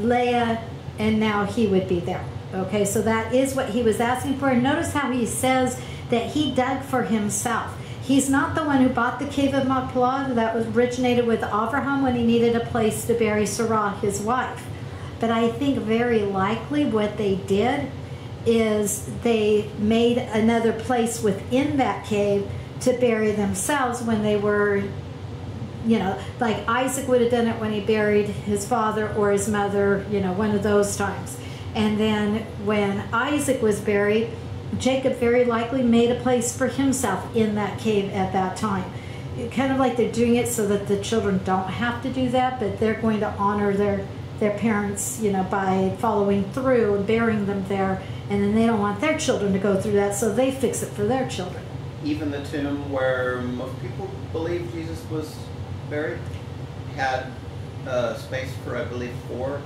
Speaker 1: Leah, and now he would be there. Okay, so that is what he was asking for. And notice how he says that he dug for himself. He's not the one who bought the cave of Machpelah that was originated with Abraham when he needed a place to bury Sarah, his wife. But I think very likely what they did is they made another place within that cave to bury themselves when they were you know like isaac would have done it when he buried his father or his mother you know one of those times and then when isaac was buried jacob very likely made a place for himself in that cave at that time. Kind of like they're doing it so that the children don't have to do that but they're going to honor their their parents you know by following through and burying them there. And then they don't want their children to go through that so they fix it for their children.
Speaker 4: Even the tomb where most people believe Jesus was buried had uh, space for, I believe, four,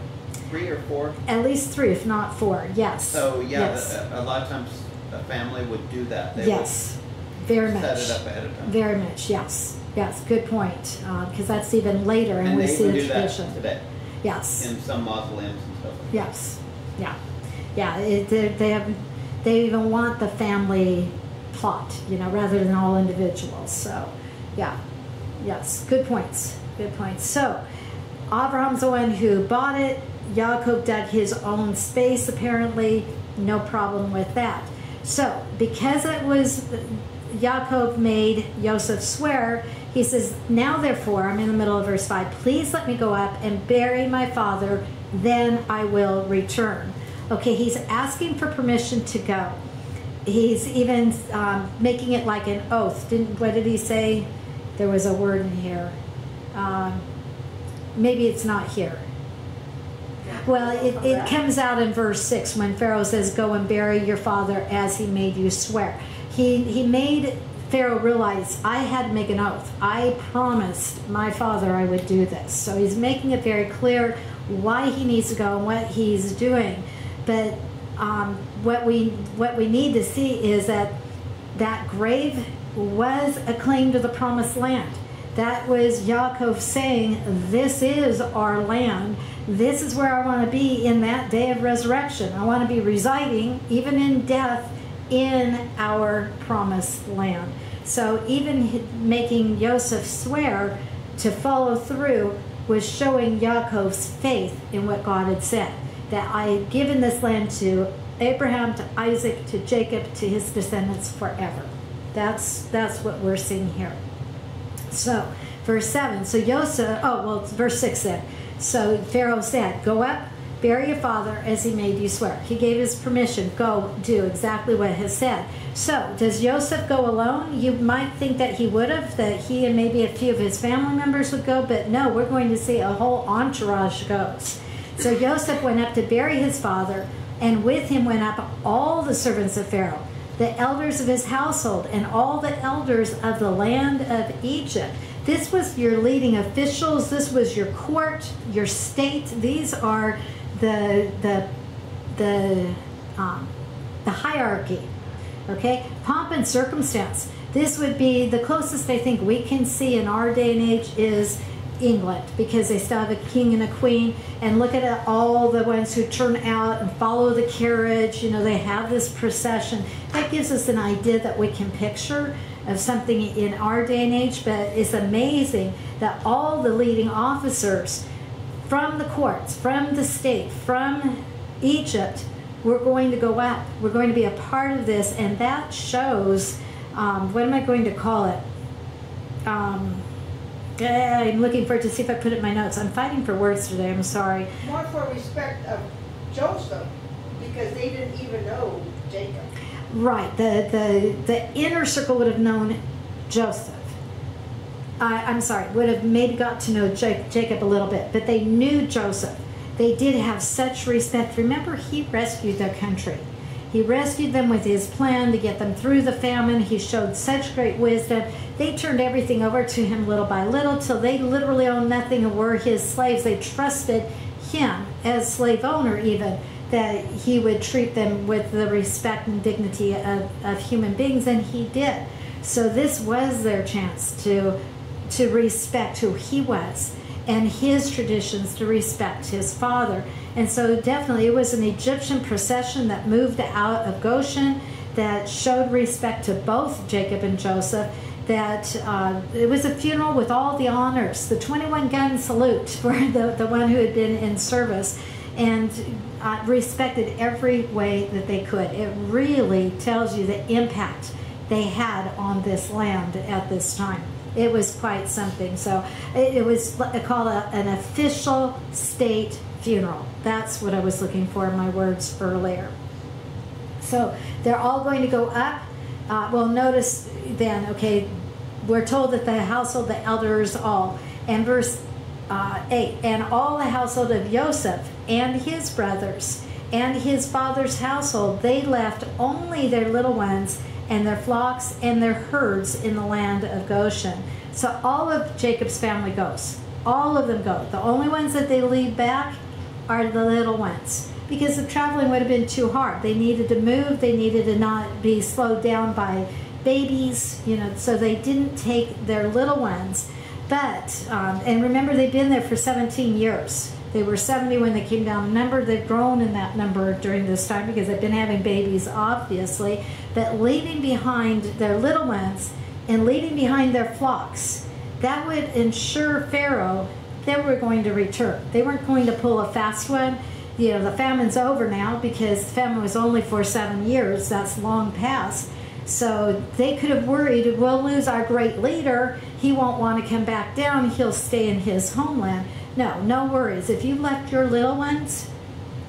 Speaker 4: three or four.
Speaker 1: At least three, if not four. Yes.
Speaker 4: So yeah,
Speaker 1: Yes.
Speaker 4: a, a lot of times a family would do that. They
Speaker 1: yes. Very
Speaker 4: would
Speaker 1: much.
Speaker 4: set it up ahead of time.
Speaker 1: Very much. Yes. Yes. Good point. Uh, because that's even later, and,
Speaker 4: and
Speaker 1: we see the
Speaker 4: do that
Speaker 1: tradition.
Speaker 4: today
Speaker 1: Yes.
Speaker 4: in some mausoleums and stuff. Like
Speaker 1: Yes. Yeah. Yeah. It, they, they have. They even want the family plot, you know, rather than all individuals. So, yeah. Yes. Good points. Good points. So, Abraham's the one who bought it. Yaakov dug his own space, apparently. No problem with that. So, because it was Yaakov made Joseph swear, he says, Now therefore, I'm in the middle of verse 5, please let me go up and bury my father, then I will return. Okay, he's asking for permission to go. He's even um, making it like an oath. Didn't what did he say? There was a word in here. Um, maybe it's not here. Well, it, it comes out in verse 6 when Pharaoh says, Go and bury your father as he made you swear. He, he made Pharaoh realize, I had to make an oath. I promised my father I would do this. So he's making it very clear why he needs to go and what he's doing. But um, what we what we need to see is that that grave was a claim to the promised land. That was Yaakov saying, This is our land. This is where I want to be in that day of resurrection. I want to be residing, even in death, in our promised land. So even making Joseph swear to follow through was showing Yaakov's faith in what God had said. That I had given this land to Abraham, to Isaac, to Jacob, to his descendants forever. That's that's what we're seeing here. So, verse 7. So Joseph, oh, well, verse 6 then. So Pharaoh said, Go up, bury your father as he made you swear. He gave his permission. Go do exactly what has said. So, does Joseph go alone? You might think that he would have, that he and maybe a few of his family members would go, but no, we're going to see a whole entourage goes. So Joseph went up to bury his father, and with him went up all the servants of Pharaoh the elders of his household and all the elders of the land of Egypt. This was your leading officials. This was your court, your state. These are the the the um, the hierarchy. Okay, pomp and circumstance. This would be the closest I think we can see in our day and age is England because they still have a king and a queen. And look at all the ones who turn out and follow the carriage. You know, they have this procession. That gives us an idea that we can picture of something in our day and age. But it's amazing that all the leading officers from the courts, from the state, from Egypt, we're going to go up. We're going to be a part of this. And that shows, um, what am I going to call it? Um, I'm looking for it to see if I put it in my notes. I'm fighting for words today. I'm sorry.
Speaker 6: More for respect of Joseph, because they didn't even know Jacob.
Speaker 1: Right. The, the, the inner circle would have known Joseph. I, I'm sorry, would have maybe got to know Ja- Jacob a little bit, but they knew Joseph. They did have such respect. Remember, he rescued their country. He rescued them with his plan to get them through the famine. He showed such great wisdom. They turned everything over to him little by little till they literally owned nothing and were his slaves. They trusted him as slave owner, even that he would treat them with the respect and dignity of, of human beings, and he did. So this was their chance to to respect who he was and his traditions to respect his father. And so definitely it was an Egyptian procession that moved out of Goshen that showed respect to both Jacob and Joseph. That uh, it was a funeral with all the honors, the 21 gun salute <laughs> for the, the one who had been in service, and uh, respected every way that they could. It really tells you the impact they had on this land at this time. It was quite something. So it, it was called a, an official state funeral. That's what I was looking for in my words earlier. So they're all going to go up. Uh, well, notice then, okay, we're told that the household, the elders, all. And verse uh, 8 and all the household of Joseph and his brothers and his father's household, they left only their little ones and their flocks and their herds in the land of Goshen. So all of Jacob's family goes. All of them go. The only ones that they leave back are the little ones because the traveling would have been too hard. They needed to move, they needed to not be slowed down by babies, you know, so they didn't take their little ones. But, um, and remember, they've been there for 17 years. They were 70 when they came down. The number they've grown in that number during this time because they've been having babies, obviously. But leaving behind their little ones and leaving behind their flocks, that would ensure Pharaoh they were going to return. They weren't going to pull a fast one. You know, the famine's over now because the famine was only for seven years. That's long past. So they could have worried, we'll lose our great leader. He won't want to come back down. He'll stay in his homeland. No, no worries. If you left your little ones,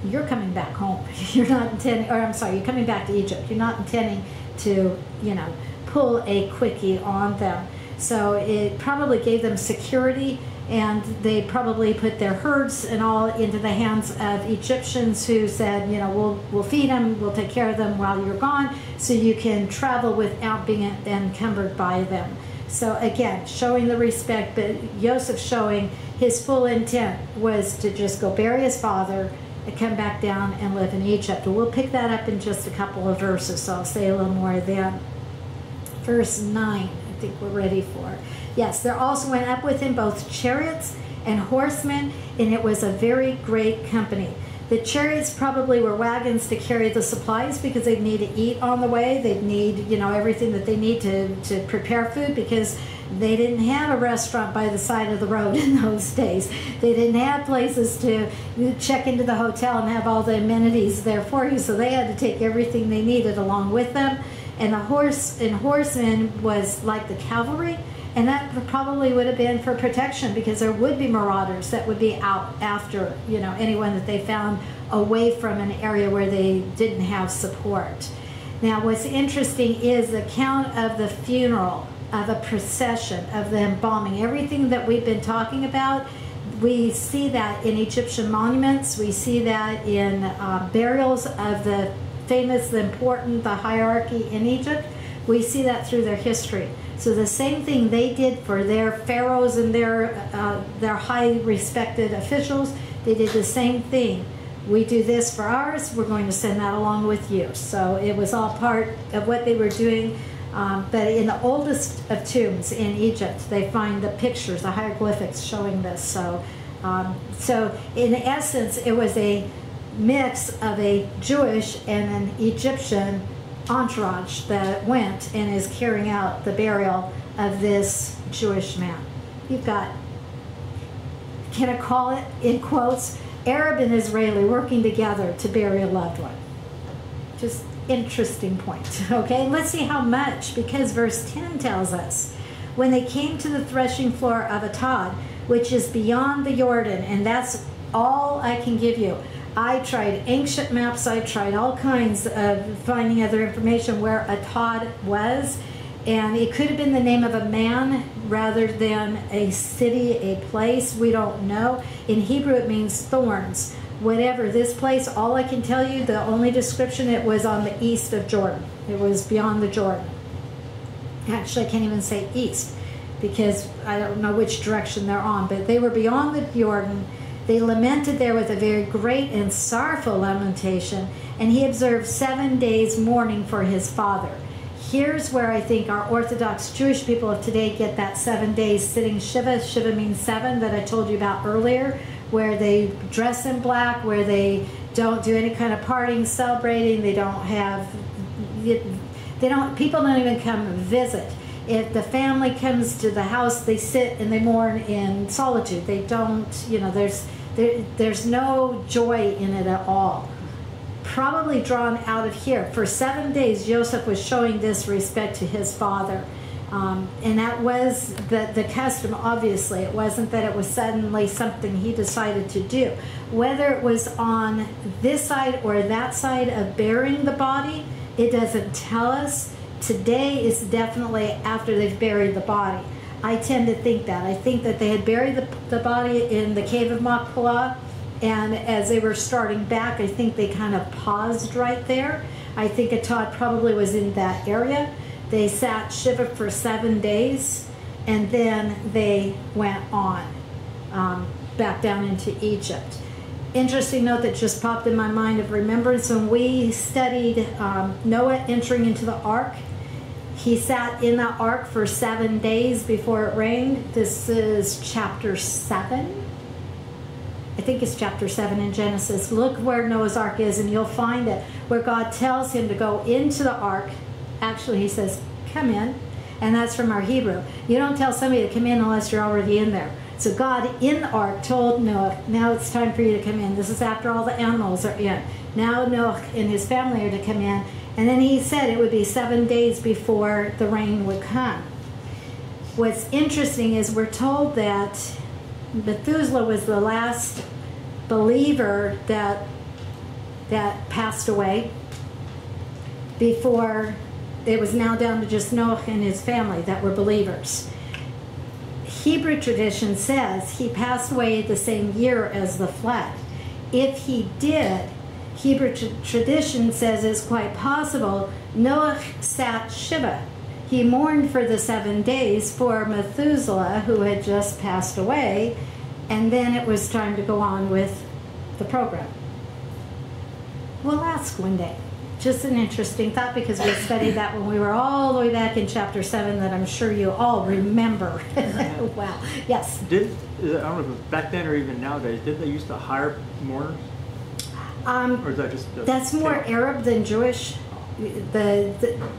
Speaker 1: you're coming back home. <laughs> You're not intending, or I'm sorry, you're coming back to Egypt. You're not intending to, you know, pull a quickie on them. So it probably gave them security and they probably put their herds and all into the hands of Egyptians who said, you know, we'll we'll feed them, we'll take care of them while you're gone, so you can travel without being encumbered by them. So again, showing the respect, but Joseph showing his full intent was to just go bury his father and come back down and live in Egypt. And We'll pick that up in just a couple of verses, so I'll say a little more then. Verse 9, I think we're ready for. Yes, there also went up with him both chariots and horsemen, and it was a very great company. The chariots probably were wagons to carry the supplies because they'd need to eat on the way. They'd need, you know, everything that they need to, to prepare food because they didn't have a restaurant by the side of the road <laughs> in those days. They didn't have places to check into the hotel and have all the amenities there for you. So they had to take everything they needed along with them. And the horse and horsemen was like the cavalry and that probably would have been for protection because there would be marauders that would be out after you know anyone that they found away from an area where they didn't have support now what's interesting is the count of the funeral of a procession of the embalming everything that we've been talking about we see that in egyptian monuments we see that in uh, burials of the famous the important the hierarchy in egypt we see that through their history so the same thing they did for their pharaohs and their uh, their high respected officials, they did the same thing. We do this for ours. We're going to send that along with you. So it was all part of what they were doing. Um, but in the oldest of tombs in Egypt, they find the pictures, the hieroglyphics showing this. So, um, so in essence, it was a mix of a Jewish and an Egyptian entourage that went and is carrying out the burial of this Jewish man. You've got, can I call it in quotes, Arab and Israeli working together to bury a loved one. Just interesting point. <laughs> Okay, let's see how much, because verse 10 tells us when they came to the threshing floor of Atad, which is beyond the Jordan, and that's all I can give you. I tried ancient maps, I tried all kinds of finding other information where Atad was, and it could have been the name of a man rather than a city, a place. We don't know. In Hebrew, it means thorns. Whatever, this place, all I can tell you, the only description, it was on the east of Jordan. It was beyond the Jordan. Actually, I can't even say east because I don't know which direction they're on, but they were beyond the Jordan. They lamented there with a very great and sorrowful lamentation, and he observed seven days mourning for his father. Here's where I think our Orthodox Jewish people of today get that seven days sitting Shiva. Shiva means seven that I told you about earlier, where they dress in black, where they don't do any kind of partying, celebrating, they don't have, they don't, people don't even come visit if the family comes to the house, they sit and they mourn in solitude. They don't, you know, there's there, there's no joy in it at all. Probably drawn out of here. For seven days, Joseph was showing this respect to his father. Um, and that was the, the custom, obviously. It wasn't that it was suddenly something he decided to do. Whether it was on this side or that side of burying the body, it doesn't tell us Today is definitely after they've buried the body. I tend to think that. I think that they had buried the, the body in the cave of Machpelah, and as they were starting back, I think they kind of paused right there. I think Atad probably was in that area. They sat Shiva for seven days, and then they went on um, back down into Egypt interesting note that just popped in my mind of remembrance when we studied um, Noah entering into the ark. He sat in the ark for seven days before it rained. This is chapter seven. I think it's chapter 7 in Genesis. Look where Noah's ark is, and you'll find it where God tells him to go into the ark. Actually, he says, Come in. And that's from our Hebrew. You don't tell somebody to come in unless you're already in there. So God in the ark told Noah, now it's time for you to come in. This is after all the animals are in. Now Noah and his family are to come in. And then he said it would be seven days before the rain would come. What's interesting is we're told that Methuselah was the last believer that that passed away before it was now down to just Noah and his family that were believers. Hebrew tradition says he passed away the same year as the flood. If he did, Hebrew tradition says it's quite possible Noah sat Shiva. He mourned for the seven days for Methuselah, who had just passed away, and then it was time to go on with the program. We'll ask one day just an interesting thought because we studied that when we were all the way back in chapter 7 that I'm sure you all remember. <laughs> wow. Yes.
Speaker 7: Did I don't know if it was back then or even nowadays, did they used to hire mourners?
Speaker 1: Um,
Speaker 7: Or is that just
Speaker 1: that's more Arab than Jewish. The, the,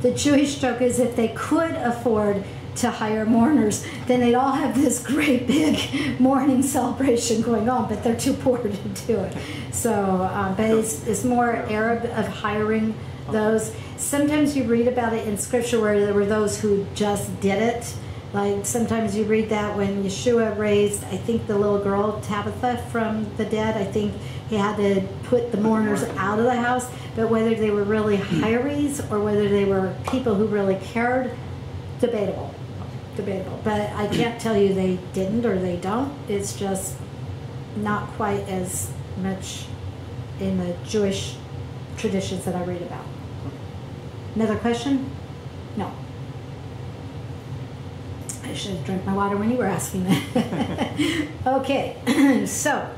Speaker 1: the Jewish joke is if they could afford to hire mourners, then they'd all have this great big <laughs> mourning celebration going on, but they're too poor to do it. So, uh, but it's, it's more Arab of hiring those. Sometimes you read about it in scripture where there were those who just did it. Like sometimes you read that when Yeshua raised, I think, the little girl Tabitha from the dead. I think he had to put the mourners out of the house. But whether they were really hirees or whether they were people who really cared, debatable debatable. But I can't tell you they didn't or they don't. It's just not quite as much in the Jewish traditions that I read about. Another question? No. I should have drank my water when you were asking that. <laughs> okay, <clears throat> so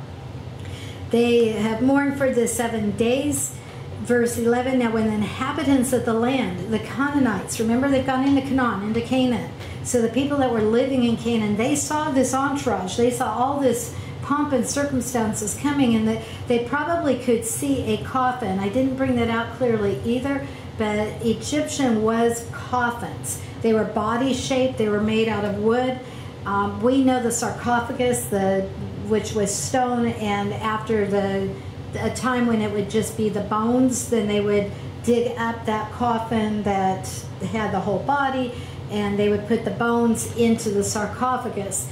Speaker 1: they have mourned for the seven days. Verse 11 Now, when the inhabitants of the land, the Canaanites, remember they've gone into Canaan, into Canaan, so the people that were living in Canaan, they saw this entourage, they saw all this pomp and circumstances coming, and they, they probably could see a coffin. I didn't bring that out clearly either, but Egyptian was coffins. They were body shaped, they were made out of wood. Um, we know the sarcophagus, the which was stone, and after the a time when it would just be the bones, then they would dig up that coffin that had the whole body and they would put the bones into the sarcophagus.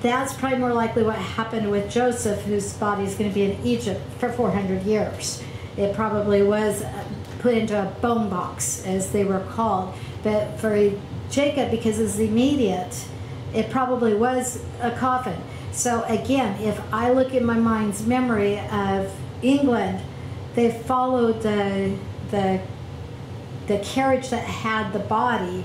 Speaker 1: that's probably more likely what happened with Joseph, whose body is going to be in Egypt for 400 years. It probably was uh, put into a bone box, as they were called. But for Jacob, because it's immediate, it probably was a coffin. So again, if I look in my mind's memory of England, they followed the the the carriage that had the body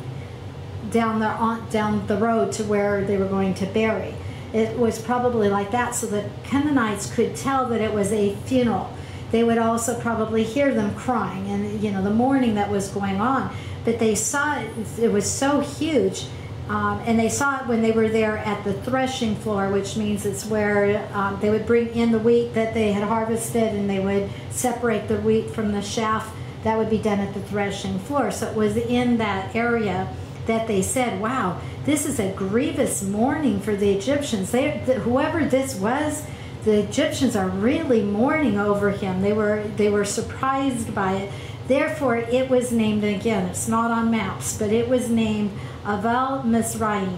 Speaker 1: down the on, down the road to where they were going to bury. It was probably like that, so the Canaanites could tell that it was a funeral. They would also probably hear them crying and you know the mourning that was going on. But they saw it; it was so huge, um, and they saw it when they were there at the threshing floor, which means it's where um, they would bring in the wheat that they had harvested, and they would separate the wheat from the chaff. That would be done at the threshing floor. So it was in that area that they said, "Wow, this is a grievous mourning for the Egyptians." They, whoever this was, the Egyptians are really mourning over him. They were they were surprised by it. Therefore, it was named again. It's not on maps, but it was named Aval Mizraim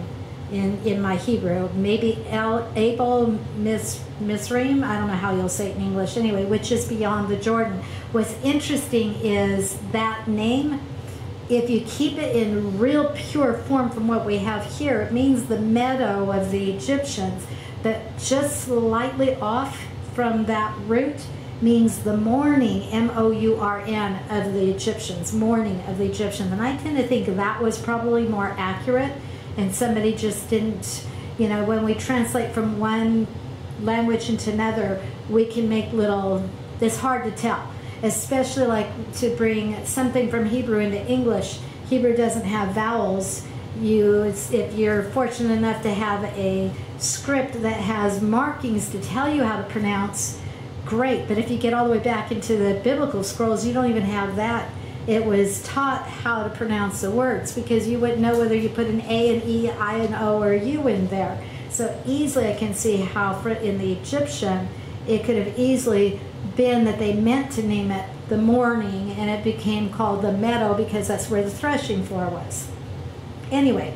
Speaker 1: in in my Hebrew. Maybe El Abel Mis, Misraim. I don't know how you'll say it in English. Anyway, which is beyond the Jordan. What's interesting is that name if you keep it in real pure form from what we have here, it means the meadow of the Egyptians, but just slightly off from that root means the mourning, M O U R N, of the Egyptians, mourning of the Egyptians. And I tend to think that was probably more accurate, and somebody just didn't, you know, when we translate from one language into another, we can make little, it's hard to tell especially like to bring something from Hebrew into English. Hebrew doesn't have vowels. You, if you're fortunate enough to have a script that has markings to tell you how to pronounce, great. But if you get all the way back into the biblical scrolls, you don't even have that. It was taught how to pronounce the words because you wouldn't know whether you put an A, an E, I, an O, or a U in there. So easily I can see how in the Egyptian, it could have easily been that they meant to name it the morning and it became called the meadow because that's where the threshing floor was. Anyway,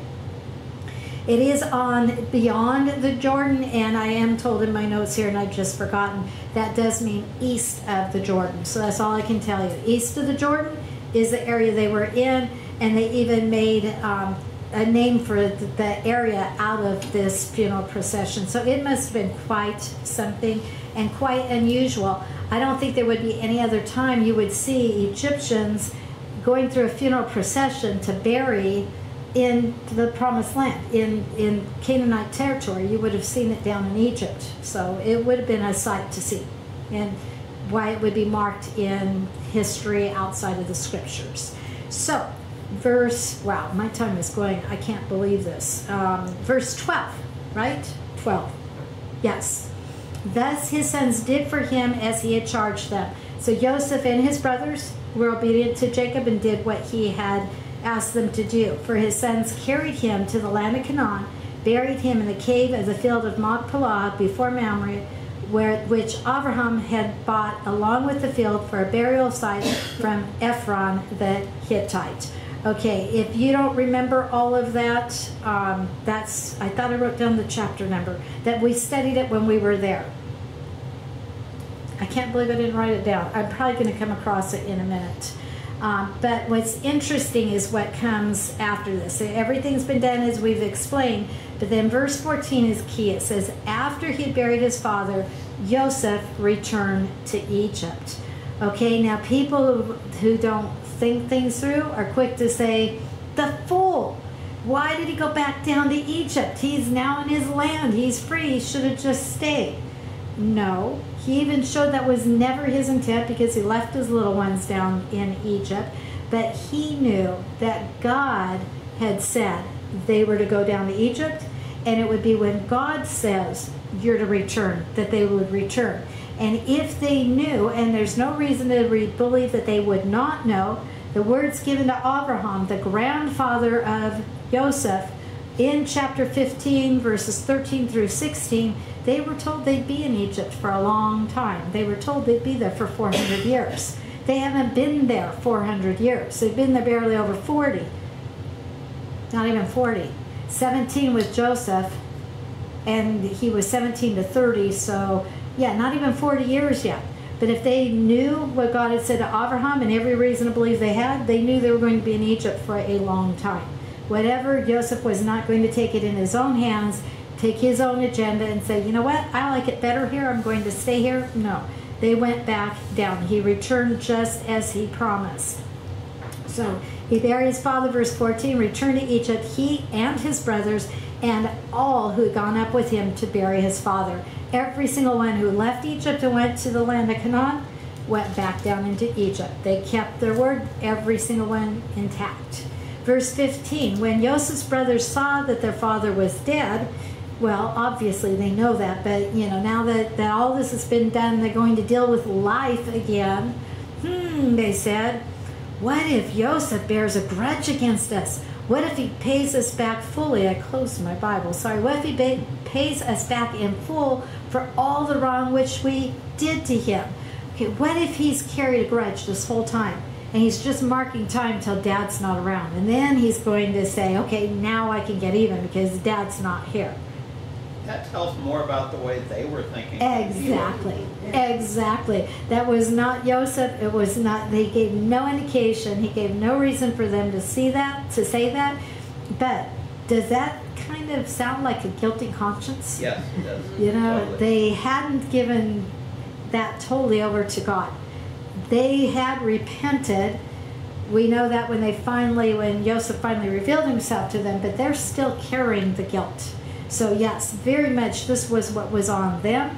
Speaker 1: it is on beyond the Jordan, and I am told in my notes here, and I've just forgotten, that does mean east of the Jordan. So that's all I can tell you. East of the Jordan is the area they were in, and they even made um, a name for the area out of this funeral procession. So it must have been quite something and quite unusual. I don't think there would be any other time you would see Egyptians going through a funeral procession to bury in the promised land, in, in Canaanite territory. You would have seen it down in Egypt. So it would have been a sight to see. And why it would be marked in history outside of the scriptures. So, verse, wow, my time is going, I can't believe this. Um, verse 12, right? 12. Yes. Thus his sons did for him as he had charged them. So Joseph and his brothers were obedient to Jacob and did what he had asked them to do. For his sons carried him to the land of Canaan, buried him in the cave of the field of Machpelah before Mamre, where, which Abraham had bought along with the field for a burial site from Ephron the Hittite. Okay, if you don't remember all of that, um, that's, I thought I wrote down the chapter number, that we studied it when we were there. I can't believe I didn't write it down. I'm probably going to come across it in a minute. Um, but what's interesting is what comes after this. Everything's been done as we've explained, but then verse 14 is key. It says, After he buried his father, Joseph returned to Egypt. Okay, now people who, who don't think things through are quick to say, The fool! Why did he go back down to Egypt? He's now in his land. He's free. He should have just stayed. No, he even showed that was never his intent because he left his little ones down in Egypt. But he knew that God had said they were to go down to Egypt, and it would be when God says you're to return that they would return. And if they knew, and there's no reason to believe that they would not know, the words given to Abraham, the grandfather of Joseph, in chapter 15, verses 13 through 16, they were told they'd be in Egypt for a long time. They were told they'd be there for 400 years. They haven't been there 400 years. They've been there barely over 40. Not even 40. 17 with Joseph, and he was 17 to 30, so yeah, not even 40 years yet. But if they knew what God had said to Abraham and every reason to believe they had, they knew they were going to be in Egypt for a long time. Whatever, Joseph was not going to take it in his own hands, take his own agenda and say, you know what, I like it better here, I'm going to stay here. No, they went back down. He returned just as he promised. So he buried his father, verse 14, returned to Egypt, he and his brothers, and all who had gone up with him to bury his father. Every single one who left Egypt and went to the land of Canaan went back down into Egypt. They kept their word, every single one intact. Verse 15 When Joseph's brothers saw that their father was dead, well, obviously they know that, but you know, now that, that all this has been done, they're going to deal with life again. Hmm, they said, what if Joseph bears a grudge against us? What if he pays us back fully? I closed my Bible. Sorry. What if he pays us back in full for all the wrong which we did to him? Okay, what if he's carried a grudge this whole time and he's just marking time till dad's not around? And then he's going to say, okay, now I can get even because dad's not here.
Speaker 4: That tells more about the way they were thinking. he was.
Speaker 1: Exactly. Exactly. That was not Joseph. It was not, they gave no indication. He gave no reason for them to see that, to say that. But does that kind of sound like a guilty conscience?
Speaker 4: Yes, it does.
Speaker 1: You know,
Speaker 4: Totally.
Speaker 1: they hadn't given that totally over to God. They had repented. We know that when they finally, when Joseph finally revealed himself to them, but they're still carrying the guilt. So, yes, very much this was what was on them.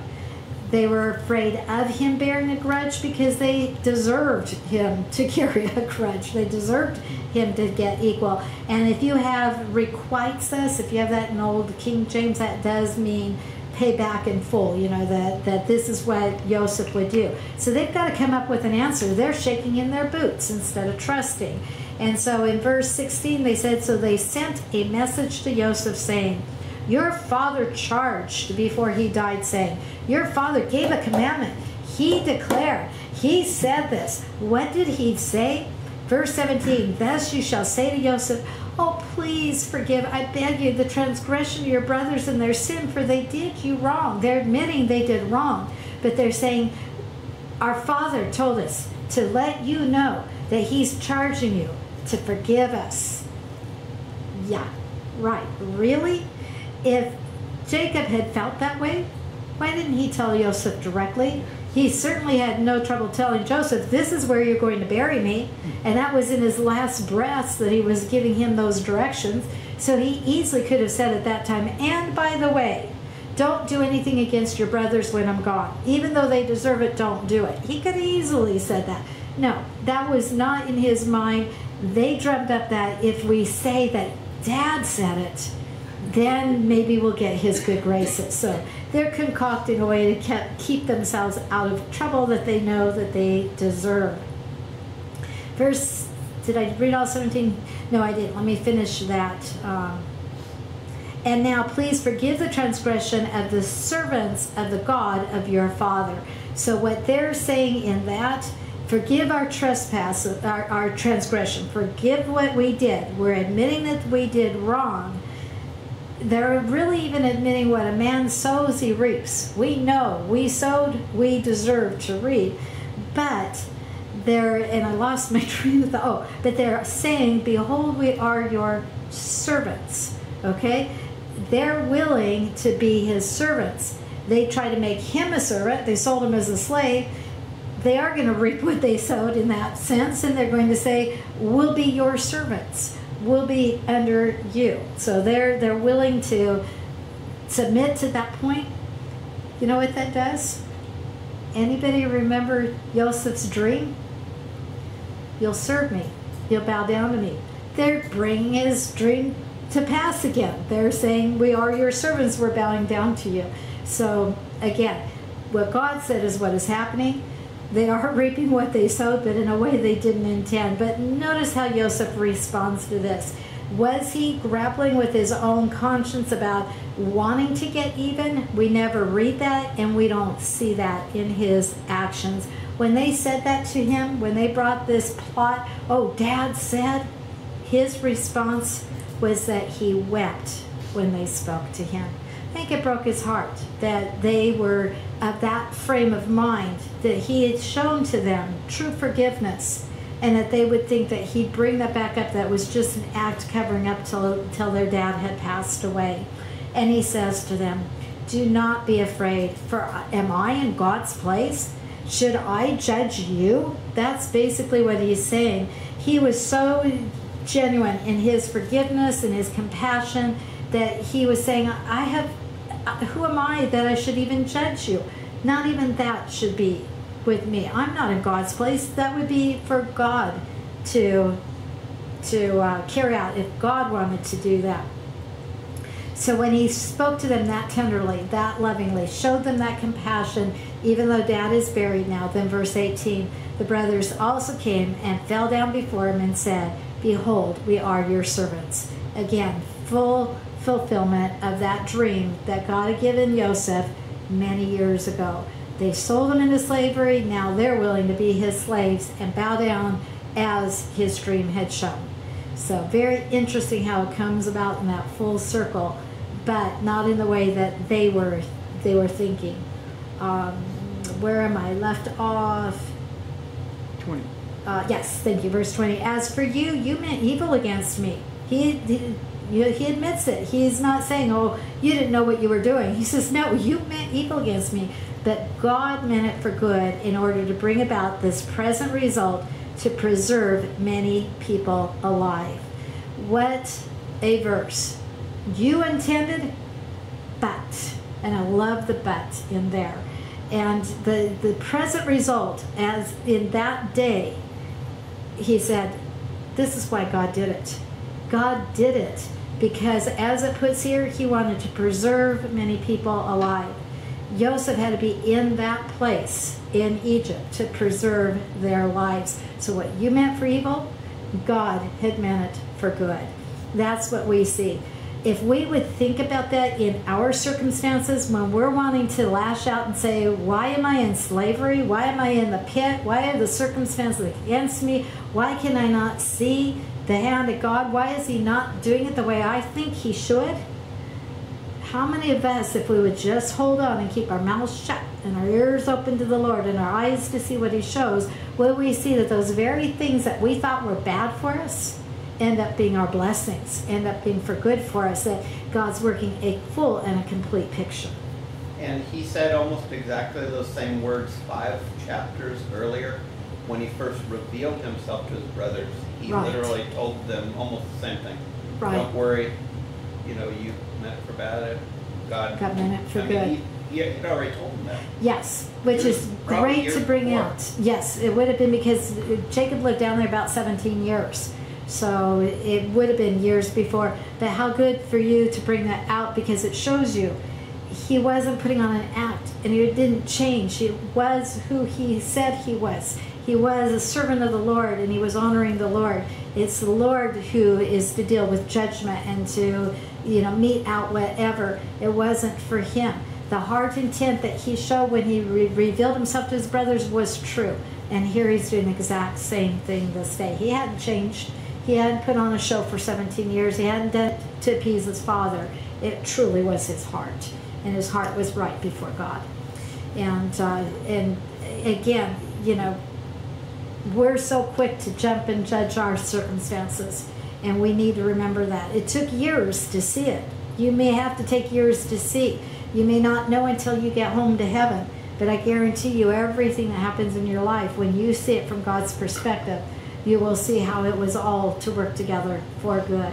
Speaker 1: They were afraid of him bearing a grudge because they deserved him <laughs> to carry a grudge. They deserved him to get equal. And if you have requites us, if you have that in old King James, that does mean pay back in full. You know that that this is what Joseph would do. So they've got to come up with an answer. They're shaking in their boots instead of trusting. And so in verse 16 they said, so they sent a message to Joseph saying. Your father charged before he died, saying, Your father gave a commandment. He declared, He said this. What did he say? Verse 17 Thus you shall say to Joseph, Oh, please forgive, I beg you, the transgression of your brothers and their sin, for they did you wrong. They're admitting they did wrong, but they're saying, Our father told us to let you know that he's charging you to forgive us. Yeah, right. Really? If Jacob had felt that way, why didn't he tell Joseph directly? He certainly had no trouble telling Joseph, This is where you're going to bury me. And that was in his last breaths that he was giving him those directions. So he easily could have said at that time, And by the way, don't do anything against your brothers when I'm gone. Even though they deserve it, don't do it. He could easily said that. No, that was not in his mind. They drummed up that if we say that dad said it, then maybe we'll get his good graces. So they're concocting a way to keep, keep themselves out of trouble that they know that they deserve. Verse, did I read all 17? No, I didn't. Let me finish that. Um, and now please forgive the transgression of the servants of the God of your father. So what they're saying in that, forgive our trespass, our, our transgression, forgive what we did. We're admitting that we did wrong they're really even admitting what a man sows, he reaps. We know we sowed, we deserve to reap. But they're, and I lost my <laughs> train of thought, oh, but they're saying, Behold, we are your servants. Okay? They're willing to be his servants. They try to make him a servant, they sold him as a slave. They are going <laughs> to reap what they sowed in that sense, and they're going to say, We'll be your servants will be under you. So they're they're willing to submit to that point. You know what that does? Anybody remember Joseph's dream? You'll serve me. You'll bow down to me. They're bringing his dream to pass again. They're saying, We are your servants, we're bowing down to you. So, again, what God said is what is happening. They are <laughs> reaping what they sowed, but in a way they didn't intend. But notice how Joseph responds to this. Was he grappling with his own conscience about wanting to get even? We never read that, and we don't see that in his actions. When they said that to him, when they brought this plot, oh, dad said, his response was that he wept when they spoke to him. I think it broke his heart that they were of that frame of mind, that he had shown to them true forgiveness, and that they would think that he'd bring that back up, that was just an act covering up till, till their dad had passed away. And he says to them, Do not be afraid, for am I in God's place? Should I judge you? That's basically what he's saying. He was so genuine in his forgiveness and his compassion that he was saying, I have, who am I that I should even judge you? Not even that should be with me. I'm not in God's place. That would be for God to to uh, carry out if God wanted to do that. So when he spoke to them that tenderly, that lovingly, showed them that compassion, even though dad is buried now, then verse 18, the brothers also came and fell down before him and said, Behold, we are your servants. Again, full fulfillment of that dream that God had given Joseph many years ago. They sold him into slavery, now they're willing to be his slaves and bow down as his dream had shown. So, very interesting how it comes about in that full circle, but not in the way that they were they were thinking. Um, where am I left off?
Speaker 7: 20.
Speaker 1: Uh, yes, thank you. Verse 20. As for you, you meant evil against me. He, he, he admits it. He's not saying, oh, you didn't know what you were doing. He says, no, you meant evil against me. But God meant it for good in order to bring about this present result to preserve many people alive. What a verse. You intended, but, and I love the but in there. And the, the present result, as in that day, he said, This is why God did it. God did it because, as it puts here, he wanted to preserve many people alive. Joseph had to be in that place in Egypt to preserve their lives. So, what you meant for evil, God had meant it for good. That's what we see. If we would think about that in our circumstances, when we're wanting to lash out and say, Why am I in slavery? Why am I in the pit? Why are the circumstances against me? Why can I not see the hand of God? Why is He not doing it the way I think He should? How many of us, if we would just hold on and keep our mouths shut and our ears open to the Lord and our eyes to see what He shows, will we see that those very things that we thought were bad for us end up being our blessings, end up being for good for us, that God's working a full and a complete picture?
Speaker 4: And he said almost exactly those same words five chapters earlier when he first revealed himself to his brothers. He
Speaker 1: Right.
Speaker 4: literally told them almost the same thing.
Speaker 1: Right.
Speaker 4: Don't worry, you know, you meant for bad. God,
Speaker 1: God meant it for
Speaker 4: I mean,
Speaker 1: good.
Speaker 4: He, he had already told them that.
Speaker 1: Yes, which is great to bring
Speaker 4: before.
Speaker 1: out. Yes, it would have been because Jacob lived down there about 17 years. So it would have been years before. But how good for you to bring that out because it shows you he wasn't putting on an act and he didn't change. He was who he said he was. He was a servant of the Lord and he was honoring the Lord. It's the Lord who is to deal with judgment and to, you know, mete out whatever. It wasn't for him. The heart intent that he showed when he re- revealed himself to his brothers was true. And here he's doing the exact same thing this day. He hadn't changed. He hadn't put on a show for 17 years. He hadn't done it to appease his father. It truly was his heart. And his heart was right before God. And, uh, and again, you know, we're so quick to jump and judge our circumstances and we need to remember that. It took years to see it. You may have to take years to see. You may not know until you get home to heaven but i guarantee you everything that happens in your life when you see it from god's perspective you will see how it was all to work together for good.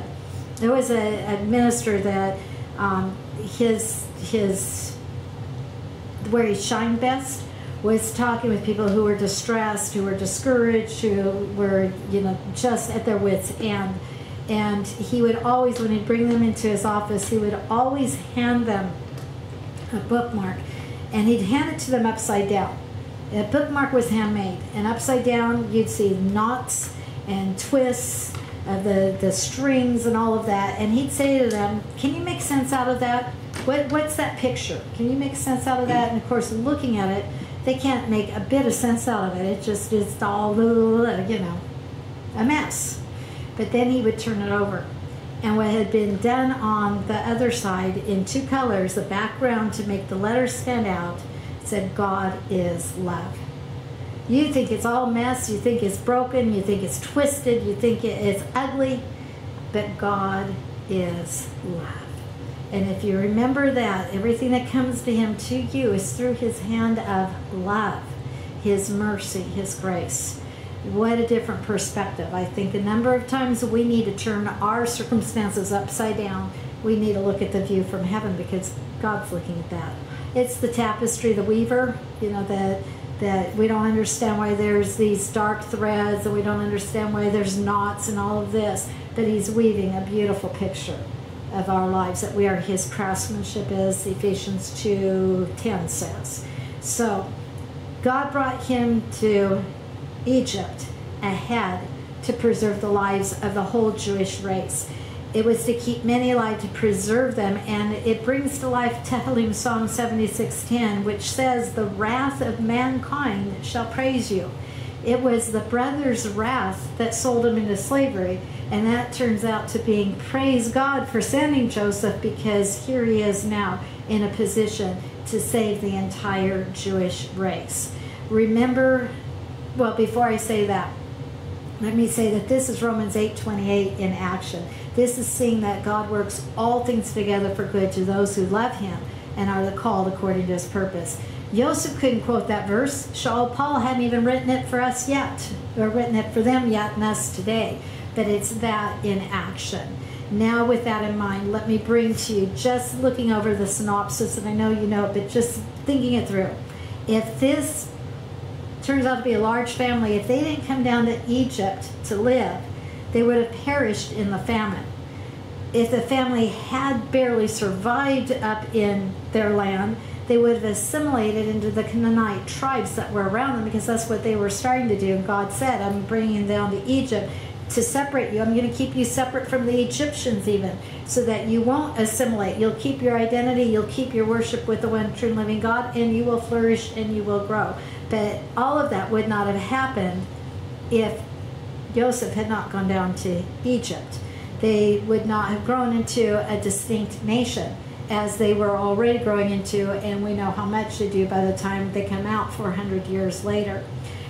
Speaker 1: There was a, a minister that um, his his where he shined best was talking with people who were distressed, who were discouraged, who were, you know, just at their wits' end. And he would always, when he'd bring them into his office, he would always hand them a bookmark and he'd hand it to them upside down. The bookmark was handmade, and upside down you'd see knots and twists of the, the strings and all of that. And he'd say to them, Can you make sense out of that? What, what's that picture? Can you make sense out of that? And of course, looking at it, they can't make a bit of sense out of it. It just it's all you know a mess. But then he would turn it over, And what had been done on the other side in two colors, the background to make the letters stand out, said, God is love. You think it's all mess, you think it's broken, you think it's twisted, you think it's ugly, but God is love. And if you remember that, everything that comes to Him to you is through His hand of love, His mercy, His grace. What a different perspective. I think a number of times we need to turn our circumstances upside down. We need to look at the view from heaven because God's looking at that. It's the tapestry, the weaver, you know, that that we don't understand why there's these dark threads and we don't understand why there's knots and all of this. But he's weaving a beautiful picture of our lives that we are his craftsmanship as Ephesians 2:10 says. So God brought him to Egypt ahead to preserve the lives of the whole Jewish race. It was to keep many alive to preserve them, and it brings to life Tehillim Psalm 76:10, which says, "The wrath of mankind shall praise you." It was the brothers' wrath that sold him into slavery, and that turns out to being praise God for sending Joseph because here he is now in a position to save the entire Jewish race. Remember, well, before I say that, let me say that this is Romans 8:28 in action. This is seeing that God works all things together for good to those who love him and are the called according to his purpose. Joseph couldn't quote that verse. Shaul Paul hadn't even written it for us yet, or written it for them yet and us today. But it's that in action. Now, with that in mind, let me bring to you just looking over the synopsis, and I know you know it, but just thinking it through. If this turns out to be a large family, if they didn't come down to Egypt to live, they would have perished in the famine. If the family had barely survived up in their land, they would have assimilated into the Canaanite tribes that were around them because that's what they were starting to do. And God said, I'm bringing them down to Egypt to separate you. I'm going to keep you separate from the Egyptians, even, so that you won't assimilate. You'll keep your identity, you'll keep your worship with the one true living God, and you will flourish and you will grow. But all of that would not have happened if Joseph had not gone down to Egypt. They would not have grown into a distinct nation as they were already growing into, and we know how much they do by the time they come out 400 years later.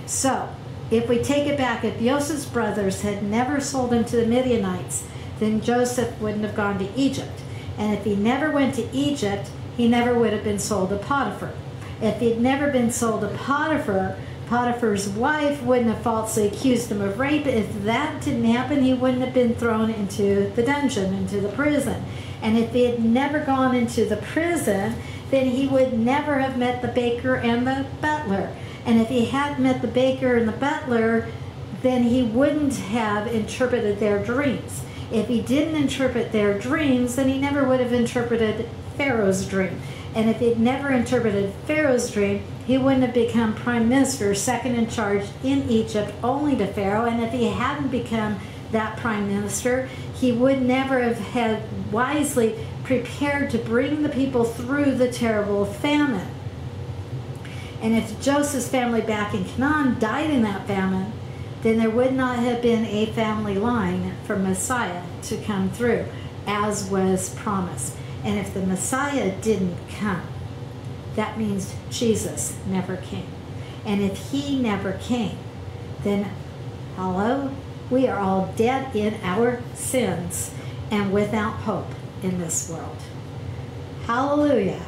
Speaker 1: So, if we take it back, if Joseph's brothers had never sold him to the Midianites, then Joseph wouldn't have gone to Egypt. And if he never went to Egypt, he never would have been sold to Potiphar. If he'd never been sold to Potiphar, Potiphar's wife wouldn't have falsely accused him of rape. If that didn't happen, he wouldn't have been thrown into the dungeon, into the prison. And if he had never gone into the prison, then he would never have met the baker and the butler. And if he had met the baker and the butler, then he wouldn't have interpreted their dreams. If he didn't interpret their dreams, then he never would have interpreted Pharaoh's dream. And if he'd never interpreted Pharaoh's dream, he wouldn't have become prime minister, second in charge in Egypt, only to Pharaoh. And if he hadn't become that prime minister, he would never have had wisely prepared to bring the people through the terrible famine. And if Joseph's family back in Canaan died in that famine, then there would not have been a family line for Messiah to come through, as was promised. And if the Messiah didn't come, that means Jesus never came. And if he never came, then hello, we are all dead in our sins and without hope in this world. Hallelujah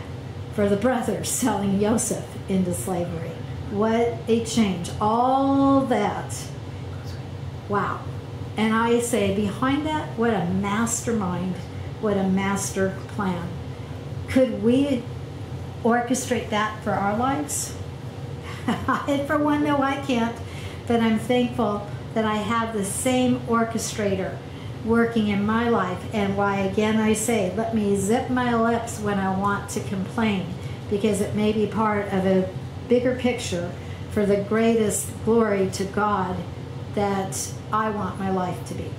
Speaker 1: for the brothers <laughs> selling Joseph into slavery. What a change. All that. Wow. And I say, behind that, what a mastermind what a master plan. Could we orchestrate that for our lives? <laughs> For one, no, I can't, but I'm thankful that I have the same orchestrator working in my life. And why, again, I say, let me zip my lips when I want to complain, because it may be part of a bigger picture for the greatest glory to God that I want my life to be.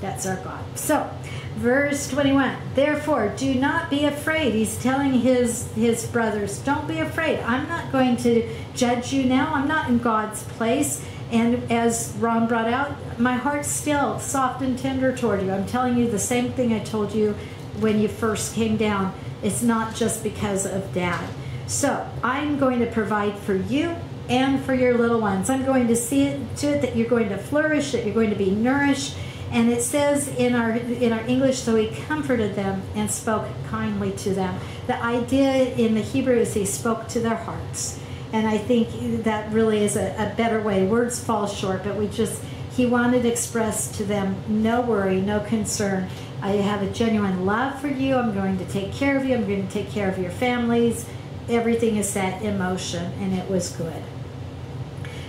Speaker 1: That's our God. So, verse 21 therefore do not be afraid he's telling his his brothers don't be afraid i'm not going to judge you now i'm not in god's place And as Ron brought out, my heart's still soft and tender toward you. I'm telling you the same thing I told you when you first came down. It's not just because of dad. So I'm going to provide for you and for your little ones. I'm going to see it to it that you're going to flourish, that you're going to be nourished. And it says in our in our English, so he comforted them and spoke kindly to them. The idea in the Hebrew is he spoke to their hearts. And I think that really is a, a better way. Words fall short, but we just he wanted to express to them no worry, no concern. I have a genuine love for you. I'm going to take care of you. I'm going to take care of your families. Everything is set in motion, and it was good.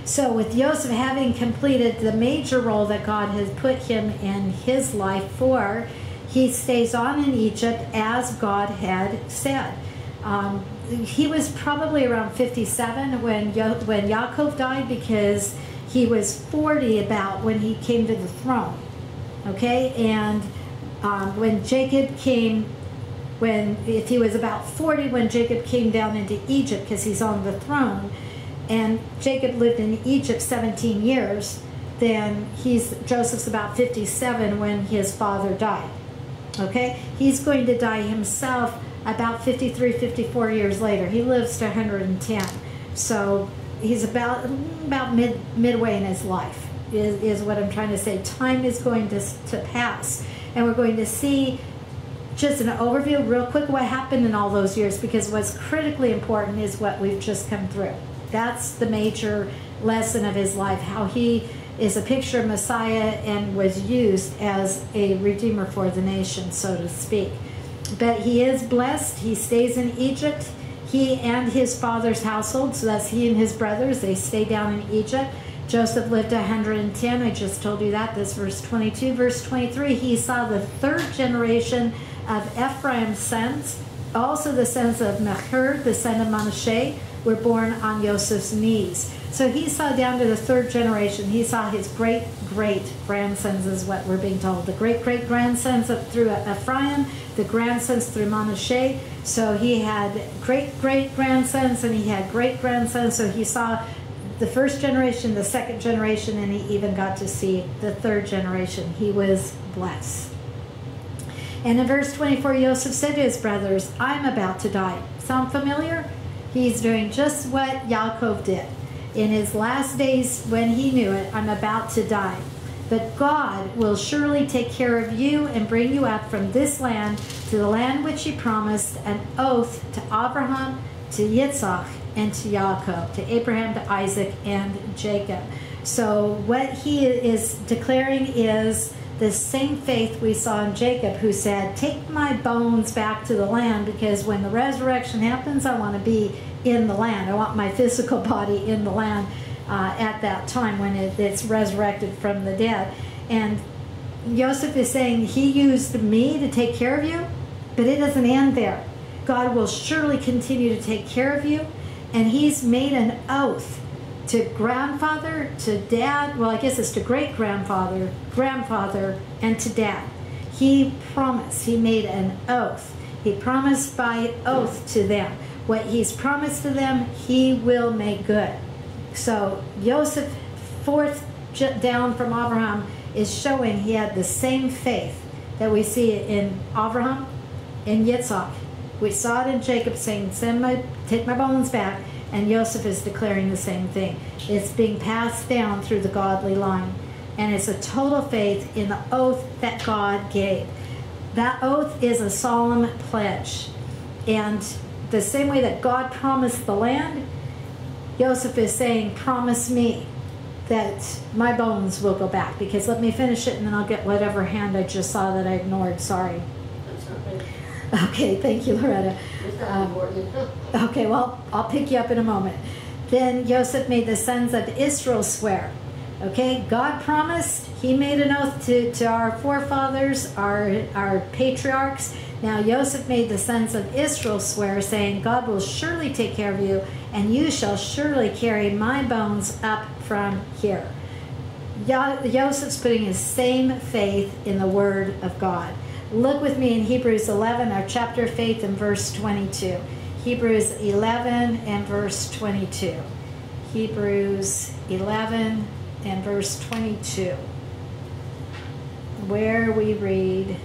Speaker 1: So, with Joseph having completed the major role that God has put him in his life for, he stays on in Egypt as God had said. Um, he was probably around 57 when Yo- when Yaakov died because he was 40 about when he came to the throne. Okay, and um, when Jacob came, when if he was about 40 when Jacob came down into Egypt because he's on the throne, and Jacob lived in Egypt 17 years, then he's Joseph's about 57 when his father died. Okay, he's going to die himself about 53, 54 years later. He lives to 110. So he's about about mid midway in his life is, is what I'm trying to say. Time is going to, to pass. And we're going to see just an overview real quick what happened in all those years because what's critically important is what we've just come through. That's the major lesson of his life, how he is a picture of Messiah and was used as a redeemer for the nation, so to speak. But he is blessed. He stays in Egypt. He and his father's household, so that's he and his brothers, they stay down in Egypt. Joseph lived 110. I just told you that. This verse 22. Verse 23, he saw the third generation of Ephraim's sons. Also, the sons of Machir, the son of Manasseh, were born on Joseph's knees. So he saw down to the third generation. He saw his great great grandsons, is what we're being told. The great great grandsons through Ephraim, the grandsons through Manasseh. So he had great great grandsons and he had great grandsons. So he saw the first generation, the second generation, and he even got to see the third generation. He was blessed. And in verse 24, Joseph said to his brothers, I'm about to die. Sound familiar? He's doing just what Yaakov did. In his last days, when he knew it, I'm about to die. But God will surely take care of you and bring you up from this land to the land which he promised an oath to Abraham, to Yitzhak, and to Yaakov, to Abraham, to Isaac, and Jacob. So what he is declaring is the same faith we saw in Jacob, who said, Take my bones back to the land because when the resurrection happens, I want to be in the land. I want my physical body in the land uh, at that time when it, it's resurrected from the dead. And Joseph is saying, He used me to take care of you, but it doesn't end there. God will surely continue to take care of you. And He's made an oath to grandfather, to dad, well, I guess it's to great grandfather, grandfather, and to dad. He promised, he made an oath. He promised by oath to them. What he's promised to them, he will make good. So Joseph, fourth down from Abraham, is showing he had the same faith that we see in Abraham, in Yitzhak. We saw it in Jacob saying, "Send my, take my bones back." And Joseph is declaring the same thing. It's being passed down through the godly line. And it's a total faith in the oath that God gave. That oath is a solemn pledge. And the same way that God promised the land, Joseph is saying, Promise me that my bones will go back. Because let me finish it and then I'll get whatever hand I just saw that I ignored. Sorry.
Speaker 3: That's not bad.
Speaker 1: Okay, thank you, Loretta. Um. Okay, well, I'll pick you up in a moment. Then Joseph made the sons of Israel swear. Okay, God promised, He made an oath to, to our forefathers, our, our patriarchs. Now Joseph made the sons of Israel swear, saying, God will surely take care of you, and you shall surely carry my bones up from here. Jo- Joseph's putting his same faith in the word of God. Look with me in Hebrews 11, our chapter of faith, in verse 22. Hebrews 11 and verse 22. Hebrews 11 and verse 22, where we read,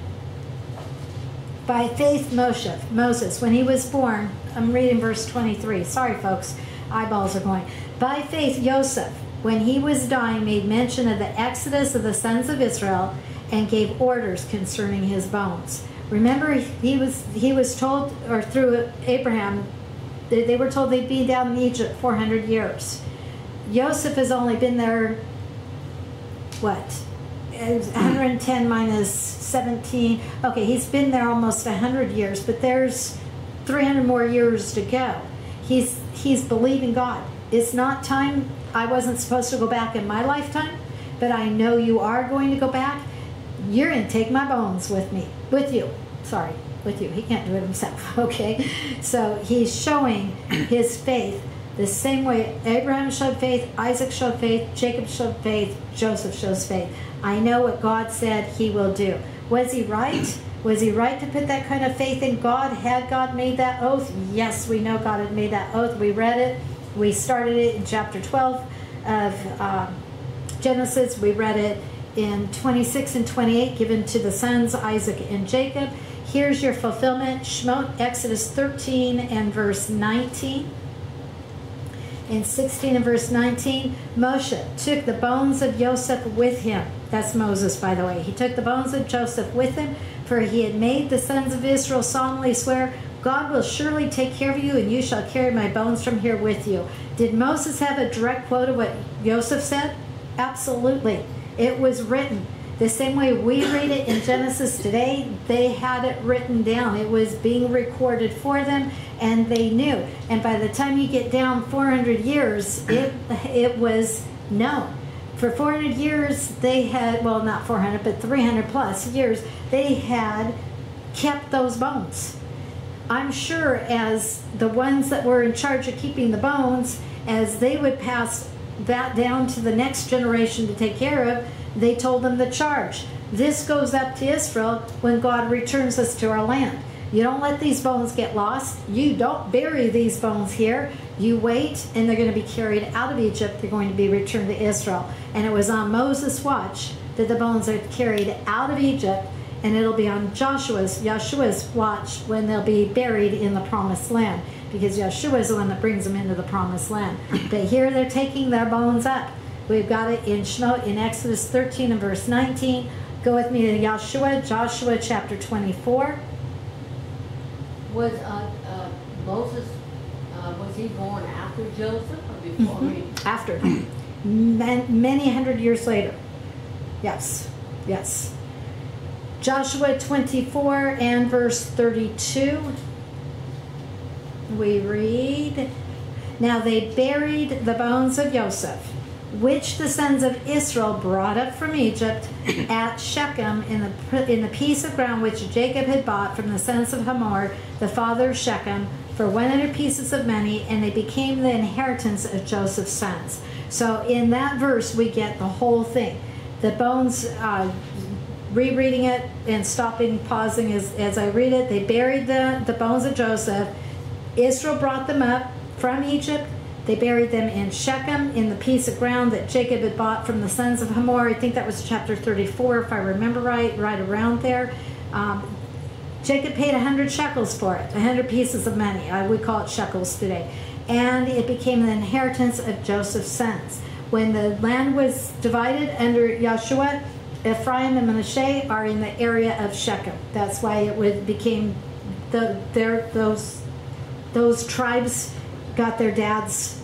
Speaker 1: By faith, Moshe, Moses, when he was born, I'm reading verse 23. Sorry, folks, eyeballs are going. By faith, Joseph, when he was dying, made mention of the exodus of the sons of Israel and gave orders concerning his bones. Remember, he was he was told, or through Abraham, they, they were told they'd be down in Egypt 400 years. Joseph has only been there, what? Hmm. 110 minus 17. Okay, he's been there almost 100 years, but there's 300 more years to go. He's he's believing God. It's not time. I wasn't supposed to go back in my lifetime, but I know you are going to go back. You're going to take my bones with me, with you. Sorry, with you. He can't do it himself. <laughs> Okay, so he's showing his faith the same way Abraham showed faith, Isaac showed faith, Jacob showed faith, Joseph shows faith. I know what God said he will do. Was he right? Was he right to put that kind of faith in God? Had God made that oath? Yes, we know God had made that oath. We read it. We started it in chapter 12 of um, Genesis. We read it in 26 and 28, given to the sons Isaac and Jacob. Here's your fulfillment Shemot, Exodus 13 and verse 19 in 16 and verse 19, Moshe took the bones of Joseph with him. That's Moses, by the way. He took the bones of Joseph with him, for he had made the sons of Israel solemnly swear, God will surely take care of you, and you shall carry my bones from here with you. Did Moses have a direct quote of what Joseph said? Absolutely. It was written. The same way we read it in Genesis today, they had it written down. It was being recorded for them, and they knew. And by the time you get down 400 years, it it was known. For 400 years, they had well, not 400, but 300 plus years, they had kept those bones. I'm sure as the ones that were in charge of keeping the bones, as they would pass that down to the next generation to take care of, they told them the charge. This goes up to Israel when God returns us to our land. You don't let these bones get lost. You don't bury these bones here. You wait, and they're going to be carried out of Egypt. They're going to be returned to Israel. And it was on Moses' watch that the bones are carried out of Egypt, and it'll be on Joshua's, Yeshua's watch when they'll be buried in the promised land, because Yeshua is the one that brings them into the promised land. But here they're taking their bones up. We've got it in Shemot in Exodus 13 and verse 19. Go with me to Joshua, Joshua chapter 24.
Speaker 3: Was, uh, uh, Moses, uh, was he born after Joseph or before? I mean,
Speaker 1: After, Man, many hundred years later. Yes, yes. Joshua 24 and verse 32. We read, Now they buried the bones of Joseph, which the sons of Israel brought up from Egypt <clears throat> at Shechem in the, in the piece of ground which Jacob had bought from the sons of Hamor, the father of Shechem, for 100 pieces of money, and they became the inheritance of Joseph's sons. So in that verse, we get the whole thing. The bones, uh, rereading it and stopping, pausing as, as I read it, they buried the, the bones of Joseph. Israel brought them up from Egypt. They buried them in Shechem in the piece of ground that Jacob had bought from the sons of Hamor. I think that was chapter 34, if I remember right, right around there. Um, Jacob paid 100 shekels for it, 100 pieces of money. I would call it shekels today. And it became the inheritance of Joseph's sons. When the land was divided under Yeshua, Ephraim and Manasseh are in the area of Shechem. That's why it would became the their those those tribes got their dad's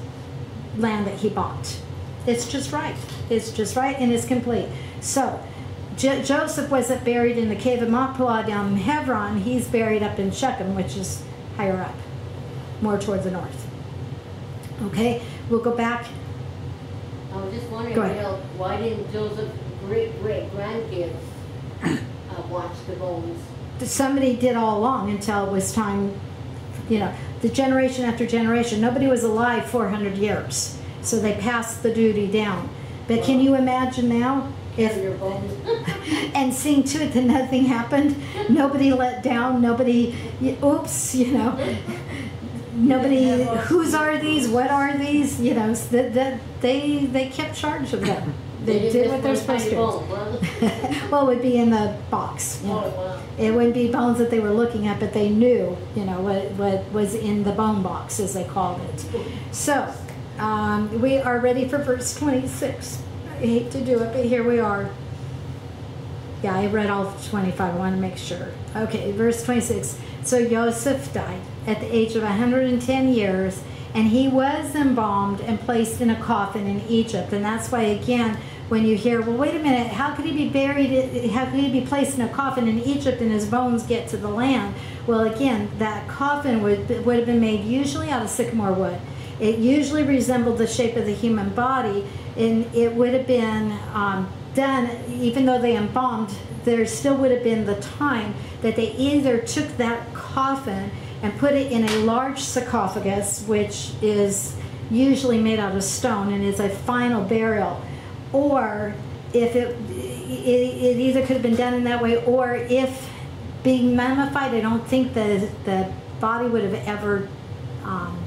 Speaker 1: land that he bought. It's just right. It's just right and it's complete. So Jo- Joseph wasn't buried in the cave of Machpelah down in Hebron. He's buried up in Shechem, which is higher up, more towards the north. Okay, we'll go back.
Speaker 3: I was just wondering, you know, why didn't Joseph's great great grandkids uh, watch the bones?
Speaker 1: Somebody did all along until it was time, you know, the generation after generation. Nobody was alive 400 years, so they passed the duty down. But can you imagine now if <laughs> and seeing to it that nothing happened. Nobody let down. Nobody, oops, you know. Nobody. Whose are these? What are these? You know. That that they they kept charge of them. They
Speaker 3: didn't
Speaker 1: did
Speaker 3: miss
Speaker 1: what they're supposed to.
Speaker 3: bone, huh?
Speaker 1: well, it would be in the box. you know.
Speaker 3: Oh, wow.
Speaker 1: It wouldn't be bones that they were looking at, but they knew, you know, what, what was in the bone box, as they called it. So, um, we are ready for verse 26. I hate to do it, but here we are. Yeah, I read all 25. I want to make sure. Okay, verse 26. So Joseph died at the age of 110 years, and he was embalmed and placed in a coffin in Egypt. And that's why, again, when you hear, well, wait a minute, how could he be buried? How could he be placed in a coffin in Egypt and his bones get to the land? Well, again, that coffin would would have been made usually out of sycamore wood. It usually resembled the shape of the human body, and it would have been um, done, even though they embalmed, there still would have been the time that they either took that coffin and put it in a large sarcophagus, which is usually made out of stone and is a final burial, or if it, it, it either could have been done in that way, or if being mummified, I don't think the, the body would have ever um,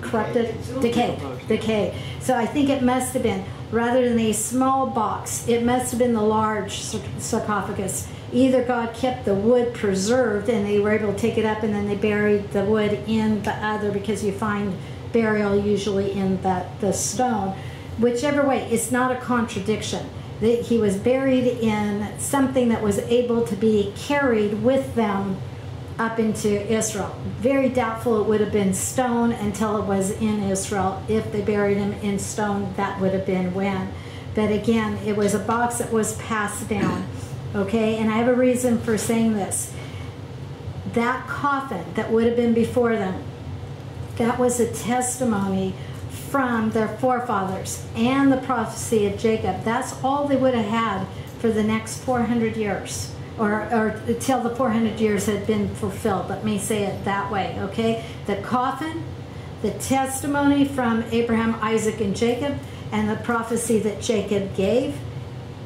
Speaker 1: corrupted, decay, decay. So I think it must have been, rather than a small box, it must have been the large sarcophagus. Either God kept the wood preserved and they were able to take it up and then they buried the wood in the other because you find burial usually in that the stone. Whichever way, it's not a contradiction. That he was buried in something that was able to be carried with them up into Israel. Very doubtful it would have been stone until it was in Israel. If they buried him in stone, that would have been when. But again, it was a box that was passed down. Okay, and I have a reason for saying this. That coffin that would have been before them, that was a testimony from their forefathers and the prophecy of Jacob. That's all they would have had for the next 400 years, or, or until the 400 years had been fulfilled. Let me say it that way, okay? The coffin, the testimony from Abraham, Isaac, and Jacob, and the prophecy that Jacob gave.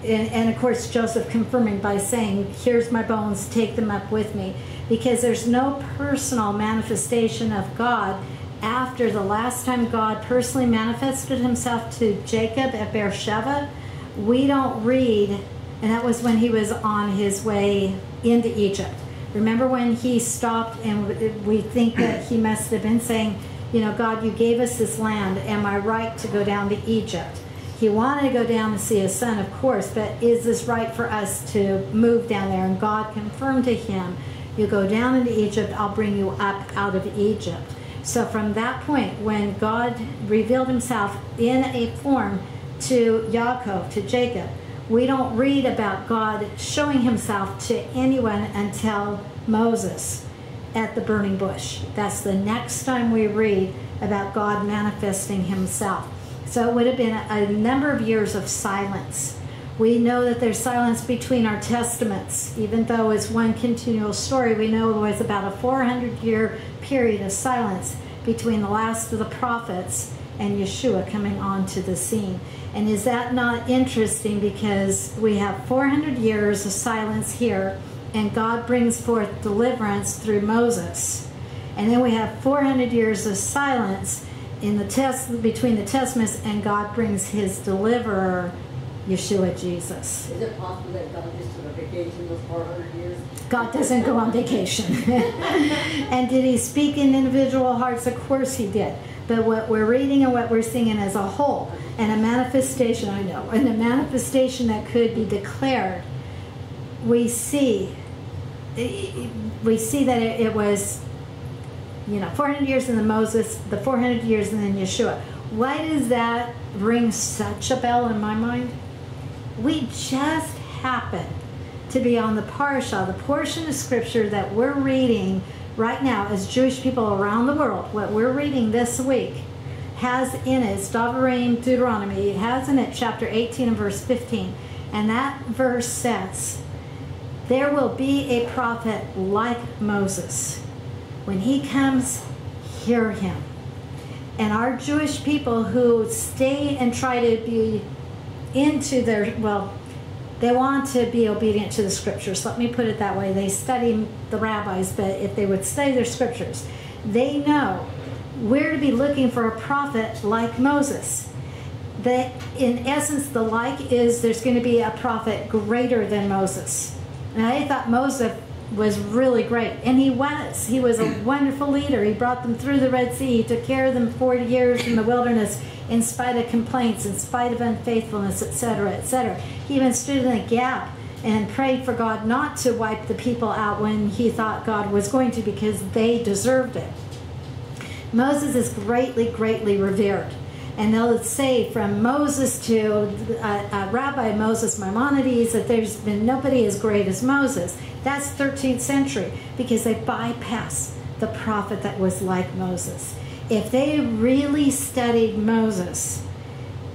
Speaker 1: And, and of course, Joseph confirming by saying, Here's my bones, take them up with me. Because there's no personal manifestation of God after the last time God personally manifested himself to Jacob at Beersheba. We don't read, and that was when he was on his way into Egypt. Remember when he stopped, and we think that he must have been saying, You know, God, you gave us this land. Am I right to go down to Egypt? He wanted to go down to see his son, of course, but is this right for us to move down there? And God confirmed to him, You go down into Egypt, I'll bring you up out of Egypt. So from that point, when God revealed himself in a form to Yaakov, to Jacob, we don't read about God showing himself to anyone until Moses at the burning bush. That's the next time we read about God manifesting himself. So it would have been a number of years of silence. We know that there's silence between our testaments, even though it's one continual story. We know it was about a 400 year period of silence between the last of the prophets and Yeshua coming onto the scene. And is that not interesting? Because we have 400 years of silence here, and God brings forth deliverance through Moses. And then we have 400 years of silence in the test between the testaments, and God brings His deliverer, Yeshua Jesus.
Speaker 3: Is it possible that God just those four hundred years?
Speaker 1: God doesn't go on vacation. <laughs> and did He speak in individual hearts? Of course He did. But what we're reading and what we're singing as a whole, and a manifestation, I know, and a manifestation that could be declared, we see, we see that it, it was, you know, 400 years in the Moses, the 400 years and then Yeshua. Why does that ring such a bell in my mind? We just happen to be on the parsha, the portion of scripture that we're reading right now as Jewish people around the world. What we're reading this week has in it, it's Davarim Deuteronomy, it has in it chapter 18 and verse 15. And that verse says, There will be a prophet like Moses. When he comes, hear him. And our Jewish people who stay and try to be into their, well, they want to be obedient to the scriptures. Let me put it that way. They study the rabbis, but if they would study their scriptures, they know we're to be looking for a prophet like Moses. That in essence, the like is there's going to be a prophet greater than Moses. And I thought Moses was really great, and he was. He was a <clears throat> wonderful leader. He brought them through the Red Sea. He took care of them 40 years in the wilderness, in spite of complaints, in spite of unfaithfulness, etc., etc. He even stood in a gap and prayed for God not to wipe the people out when he thought God was going to, because they deserved it. Moses is greatly, greatly revered. And they'll say from Moses to uh, uh, Rabbi Moses Maimonides that there's been nobody as great as Moses. That's 13th century because they bypass the prophet that was like Moses. If they really studied Moses,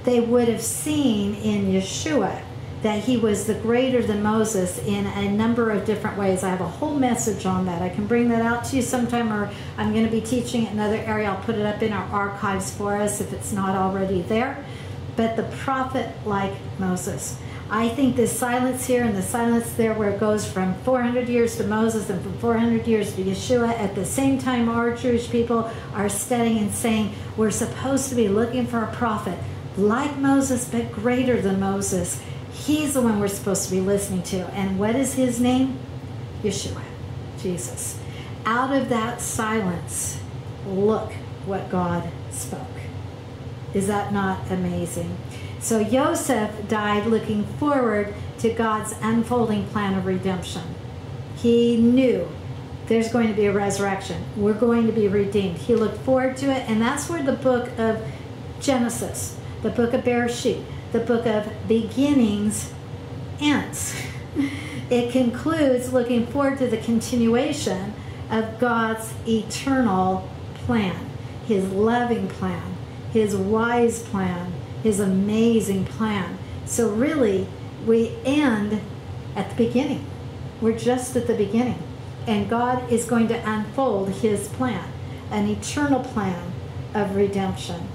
Speaker 1: they would have seen in Yeshua that he was the greater than Moses in a number of different ways. I have a whole message on that. I can bring that out to you sometime, or I'm going to be teaching it another area. I'll put it up in our archives for us if it's not already there. But the prophet like Moses. I think this silence here and the silence there, where it goes from 400 years to Moses and from 400 years to Yeshua, at the same time, our Jewish people are studying and saying we're supposed to be looking for a prophet like Moses, but greater than Moses. He's the one we're supposed to be listening to. And what is his name? Yeshua, Jesus. Out of that silence, look what God spoke. Is that not amazing? So Joseph died looking forward to God's unfolding plan of redemption. He knew there's going to be a resurrection. We're going to be redeemed. He looked forward to it, and that's where the book of Genesis, the book of Bereshit, the book of beginnings ends. <laughs> It concludes looking forward to the continuation of God's eternal plan, His loving plan, His wise plan, His amazing plan. So, really, we end at the beginning. We're just at the beginning. And God is going to unfold His plan, an eternal plan of redemption.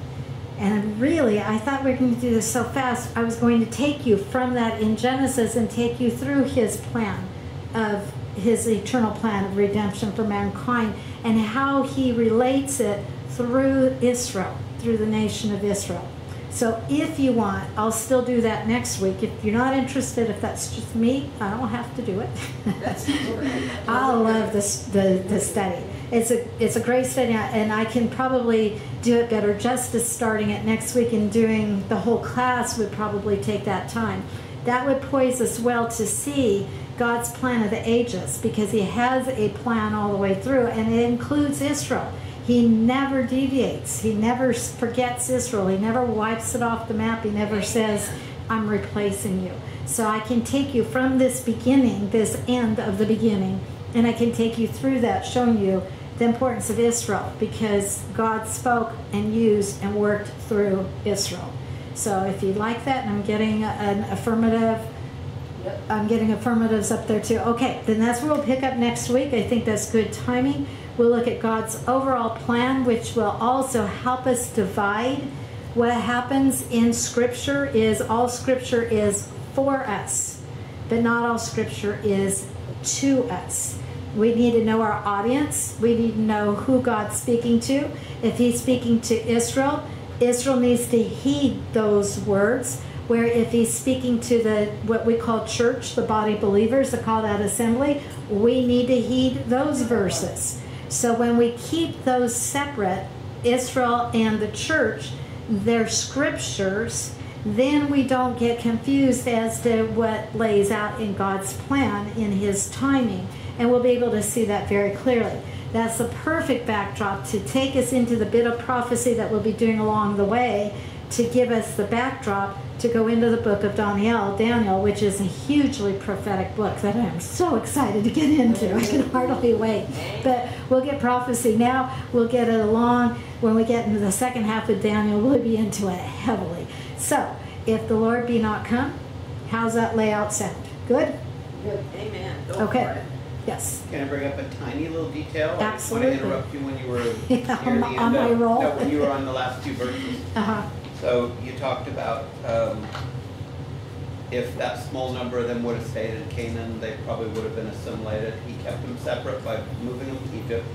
Speaker 1: And really, I thought we were going to do this so fast. I was going to take you from that in Genesis and take you through his plan of his eternal plan of redemption for mankind and how he relates it through Israel, through the nation of Israel. So if you want, I'll still do that next week. If you're not interested, if that's just me, I don't have to do it. <laughs> I love this the, the study. It's a it's a great study, and I can probably do it better justice starting it next week and doing the whole class would probably take that time. That would poise us well to see God's plan of the ages because He has a plan all the way through, and it includes Israel. He never deviates. He never forgets Israel. He never wipes it off the map. He never says, I'm replacing you. So I can take you from this beginning, this end of the beginning, and I can take you through that, showing you the importance of Israel because God spoke and used and worked through Israel. So if you like that, and I'm getting an affirmative
Speaker 3: Yep.
Speaker 1: I'm getting affirmatives up there too. Okay, then that's where we'll pick up next week. I think that's good timing. We'll look at God's overall plan, which will also help us divide. What happens in Scripture is all Scripture is for us, but not all Scripture is to us. We need to know our audience. We need to know who God's speaking to. If He's speaking to Israel, Israel needs to heed those words where if he's speaking to the what we call church, the body believers, the call that assembly, we need to heed those verses. So when we keep those separate, Israel and the church, their scriptures, then we don't get confused as to what lays out in God's plan in his timing. And we'll be able to see that very clearly. That's the perfect backdrop to take us into the bit of prophecy that we'll be doing along the way to give us the backdrop to go into the book of Daniel, Daniel, which is a hugely prophetic book that I'm so excited to get into. I can hardly wait. But we'll get prophecy now. We'll get it along. When we get into the second half of Daniel, we'll be into it heavily. So, if the Lord be not come, how's that layout sound? Good?
Speaker 3: Good.
Speaker 5: Amen. Go for
Speaker 1: Okay.
Speaker 5: it.
Speaker 1: Yes.
Speaker 4: Can I bring up a tiny little detail? I just want
Speaker 1: Absolutely.
Speaker 4: to interrupt you when you were <laughs>
Speaker 1: Yeah,
Speaker 4: near
Speaker 1: on
Speaker 4: the
Speaker 1: my-
Speaker 4: end
Speaker 1: on my
Speaker 4: of,
Speaker 1: roll.
Speaker 4: no, when you were on the last two verses.
Speaker 1: Uh huh.
Speaker 4: So you talked about um, if that small number of them would have stayed in Canaan, they probably would have been assimilated. He kept them separate by moving them to Egypt.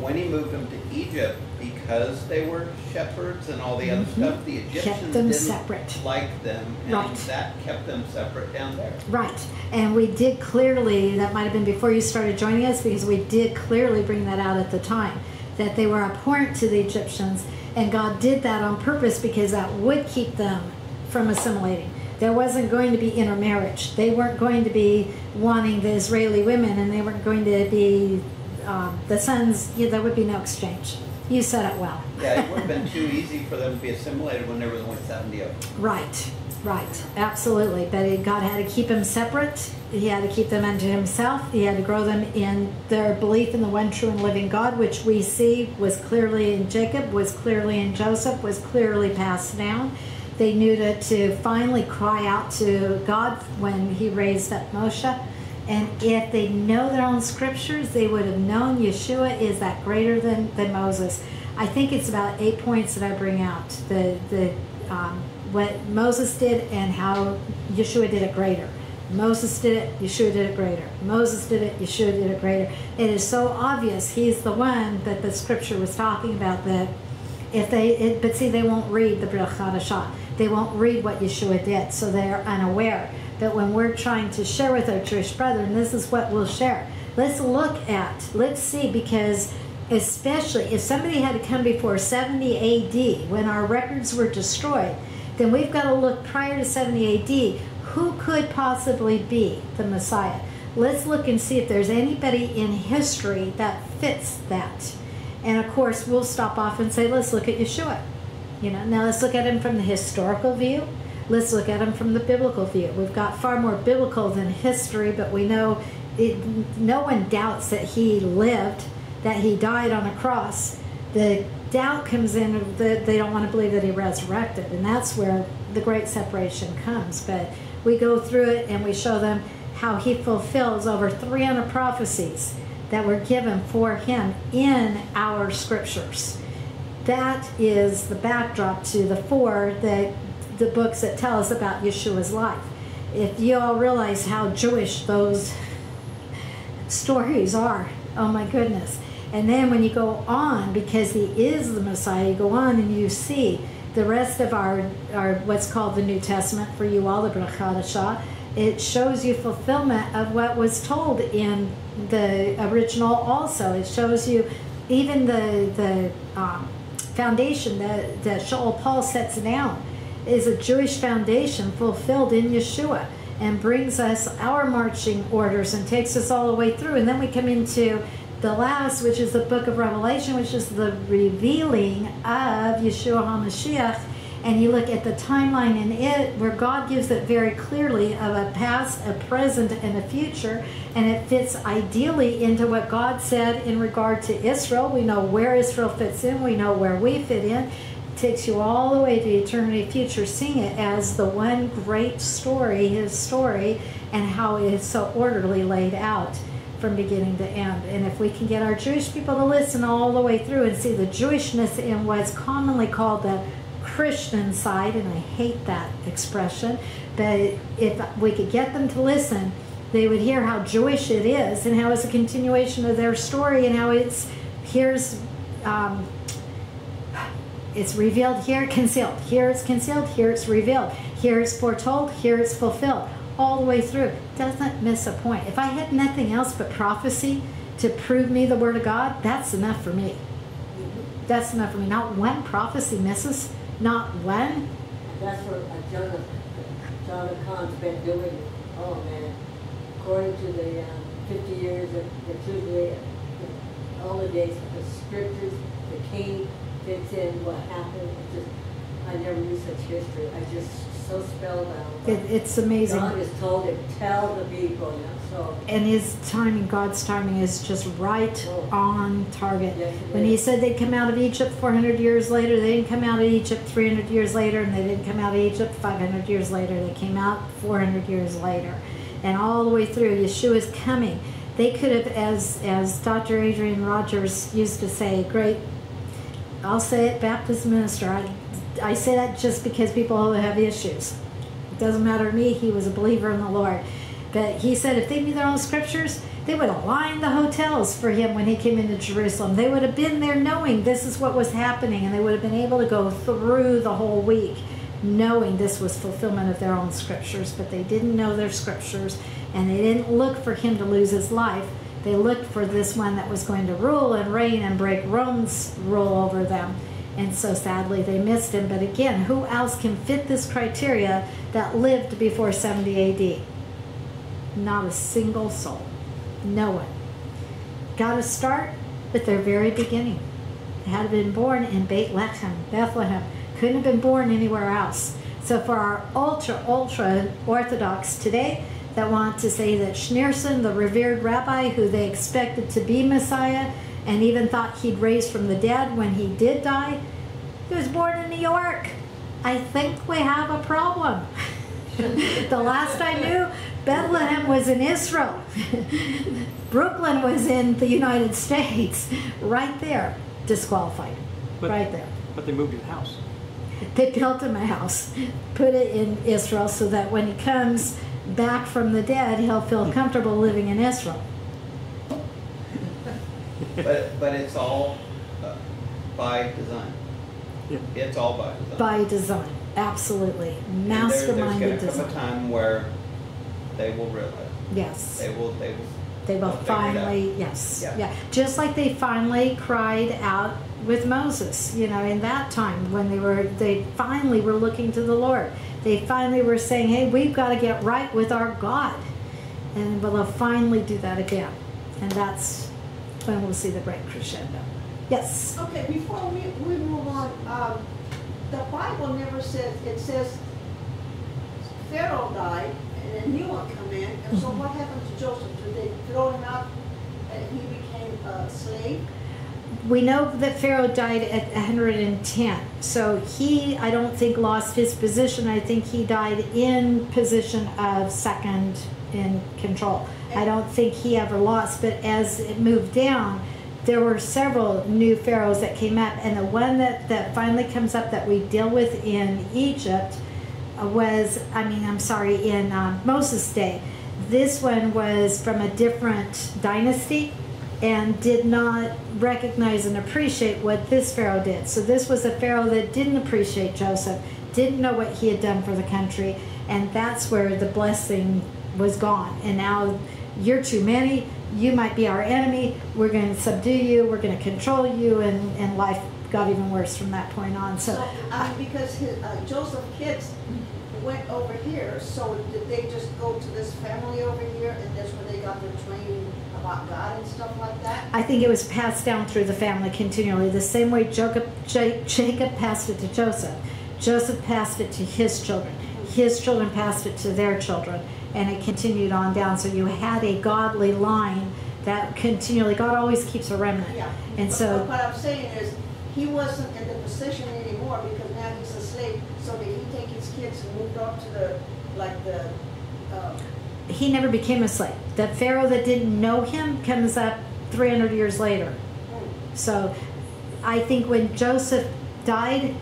Speaker 4: When he moved them to Egypt, because they were shepherds and all the other stuff, the Egyptians
Speaker 1: Mm-hmm. them
Speaker 4: didn't
Speaker 1: separate.
Speaker 4: like them, and
Speaker 1: Right.
Speaker 4: that kept them separate down there.
Speaker 1: Right, and we did clearly, that might have been before you started joining us, because we did clearly bring that out at the time, that they were abhorrent to the Egyptians, and God did that on purpose because that would keep them from assimilating. There wasn't going to be intermarriage. They weren't going to be wanting the Israeli women, and they weren't going to be um, the sons. Yeah, there would be no exchange. You said it well.
Speaker 4: Yeah, it would have been <laughs> too easy for them to be assimilated when there was only seventy of them.
Speaker 1: Right, right, absolutely. But God had to keep them separate. He had to keep them unto Himself. He had to grow them in their belief in the one true and living God, which we see was clearly in Jacob, was clearly in Joseph, was clearly passed down. They knew to, to finally cry out to God when He raised up Moshe. And if they know their own scriptures, they would have known Yeshua is that greater than, than Moses. I think it's about eight points that I bring out. The the um, what Moses did and how Yeshua did it greater. Moses did it, Yeshua did it greater. Moses did it, Yeshua did it greater. It is so obvious he's the one that the scripture was talking about that if they it, but see they won't read the Brit Hadashah. They won't read what Yeshua did, so they're unaware. But when we're trying to share with our Jewish brethren, this is what we'll share. Let's look at, let's see, because especially if somebody had to come before 70 AD when our records were destroyed, then we've got to look prior to 70 AD. Who could possibly be the Messiah? Let's look and see if there's anybody in history that fits that. And of course, we'll stop off and say, let's look at Yeshua. You know, now let's look at him from the historical view. Let's look at him from the biblical view. We've got far more biblical than history, but we know it, no one doubts that he lived, that he died on a cross. The doubt comes in that they don't want to believe that he resurrected, and that's where the great separation comes. But we go through it and we show them how he fulfills over 300 prophecies that were given for him in our scriptures. That is the backdrop to the four that the books that tell us about Yeshua's life. If you all realize how Jewish those <laughs> stories are, oh my goodness. And then when you go on, because he is the Messiah, you go on and you see the rest of our, our what's called the New Testament for you all, the Brit Hadashah, it shows you fulfillment of what was told in the original also. It shows you even the, the um, foundation that, that Shaul Paul sets down is a Jewish foundation fulfilled in Yeshua and brings us our marching orders and takes us all the way through. And then we come into the last, which is the book of Revelation, which is the revealing of Yeshua HaMashiach. And you look at the timeline in it where God gives it very clearly of a past, a present, and a future. And it fits ideally into what God said in regard to Israel. We know where Israel fits in, we know where we fit in It takes you all the way to eternity future, seeing it as the one great story, his story, and how it is so orderly laid out from beginning to end. And if we can get our Jewish people to listen all the way through and see the Jewishness in what's commonly called the Christian side, and I hate that expression, but if we could get them to listen, they would hear how Jewish it is and how it's a continuation of their story and how it's here's um, it's revealed here, concealed. Here it's concealed, here it's revealed. Here it's foretold, here it's fulfilled. All the way through. Doesn't miss a point. If I had nothing else but prophecy to prove me the Word of God, that's enough for me. That's enough for me. Not one prophecy misses. Not one.
Speaker 3: That's what Jonah, Jonathan Cahn's been doing. Oh man, according to the uh, 50 years of the uh, all the days, the scriptures, the king fits in what happened. Just, I never knew such history. I just so spellbound.
Speaker 1: It, it's amazing.
Speaker 3: God has told him, tell the people. You know, so
Speaker 1: and his timing, God's timing, is just right oh. on target.
Speaker 3: Yes,
Speaker 1: when He said they'd come out of Egypt 400 years later, they didn't come out of Egypt 300 years later, and they didn't come out of Egypt 500 years later. They came out 400 years later, and all the way through, Yeshua's coming. They could have, as as Dr. Adrian Rogers used to say, great. I'll say it, Baptist minister. I, I say that just because people have issues. It doesn't matter to me. He was a believer in the Lord. But he said if they knew their own scriptures, They would have lined the hotels for him when he came into Jerusalem. They would have been there knowing this is what was happening, and they would have been able to go through the whole week knowing this was fulfillment of their own scriptures. But they didn't know their scriptures, and they didn't look for him to lose his life. They looked for this one that was going to rule and reign and break Rome's rule over them. And so sadly, they missed him. But again, who else can fit this criteria that lived before 70 AD? Not a single soul. No one. Got to start at their very beginning. They had been born in Bethlehem, Bethlehem. Couldn't have been born anywhere else. So for our ultra, ultra Orthodox today that want to say that Schneerson, the revered rabbi who they expected to be Messiah, and even thought he'd raised from the dead when he did die, he was born in New York. I think we have a problem. <laughs> the last I knew, Bethlehem was in Israel. <laughs> Brooklyn was in the United States. Right there, disqualified.
Speaker 7: But-
Speaker 1: right there.
Speaker 7: But they moved his house.
Speaker 1: They built him a house, put it in Israel so that when he comes back from the dead, he'll feel hmm. comfortable living in Israel.
Speaker 4: But, but it's all uh, by design.
Speaker 7: Yeah.
Speaker 4: It's all by design.
Speaker 1: By design, absolutely.
Speaker 4: And there-
Speaker 1: Masterminded
Speaker 4: There's gonna come a time where they will realize,
Speaker 1: Yes.
Speaker 4: they will, they will.
Speaker 1: They will
Speaker 4: they'll figure it out.
Speaker 1: finally, yes,
Speaker 4: Yeah.
Speaker 1: yeah. Just like they finally cried out with Moses, you know, in that time when they were, they finally were looking to the Lord. They finally were saying, hey, we've got to get right with our God. And we'll finally do that again. And that's when we'll see the great crescendo. Yes.
Speaker 6: Okay, before we, we move on, um, the Bible never says, it says Pharaoh died and a new one come in, and so what happened to Joseph? Did they throw him out and he became a slave?
Speaker 1: We know that Pharaoh died at 110. So he, I don't think, lost his position. I think he died in position of second in control. I don't think he ever lost, but as it moved down, there were several new pharaohs that came up, and the one that, that finally comes up that we deal with in Egypt was, I mean, I'm sorry, in um, Moses' day. This one was from a different dynasty and did not recognize and appreciate what this Pharaoh did. So this was a Pharaoh that didn't appreciate Joseph, didn't know what he had done for the country, and that's where the blessing was gone. And now you're too many, you might be our enemy, we're going to subdue you, we're going to control you, and, and life got even worse from that point on. So,
Speaker 6: mean, because his, uh, Joseph kids went over here, so did they just go to this family over here and that's where they got their training about God and stuff like that?
Speaker 1: I think it was passed down through the family continually, the same way Jacob, Jacob passed it to Joseph. Joseph passed it to his children. His children passed it to their children, and it continued on down. So you had a godly line that continually, God always keeps a remnant.
Speaker 6: Yeah.
Speaker 1: And
Speaker 6: But-
Speaker 1: so-
Speaker 6: But what I'm saying is, he wasn't in the position anymore because now he's a slave, so did he take his kids and moved up to the, like the, uh,
Speaker 1: He never became a slave. The Pharaoh that didn't know him comes up 300 years later. So I think when Joseph died,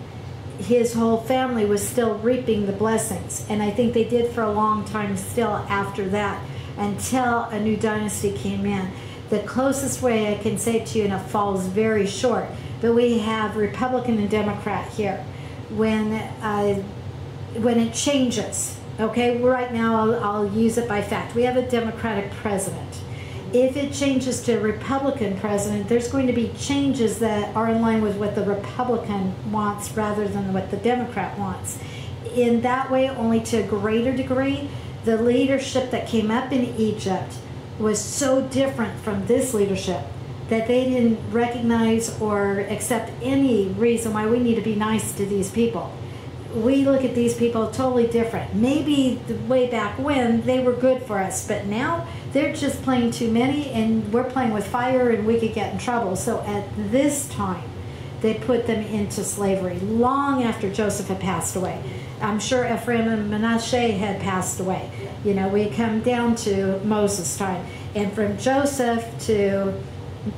Speaker 1: his whole family was still reaping the blessings. And I think they did for a long time still after that until a new dynasty came in. The closest way I can say to you, and it falls very short, but we have Republican and Democrat here. When uh, when it changes, okay, right now I'll, I'll use it by fact. We have a Democratic president. If it changes to a Republican president, there's going to be changes that are in line with what the Republican wants rather than what the Democrat wants. In that way, only to a greater degree, the leadership that came up in Egypt was so different from this leadership that they didn't recognize or accept any reason why we need to be nice to these people we look at these people totally different. Maybe the way back when they were good for us, but now they're just playing too many and we're playing with fire and we could get in trouble. So at this time, they put them into slavery long after Joseph had passed away. I'm sure Ephraim and Manasseh had passed away. You know, we come down to Moses' time. And from Joseph to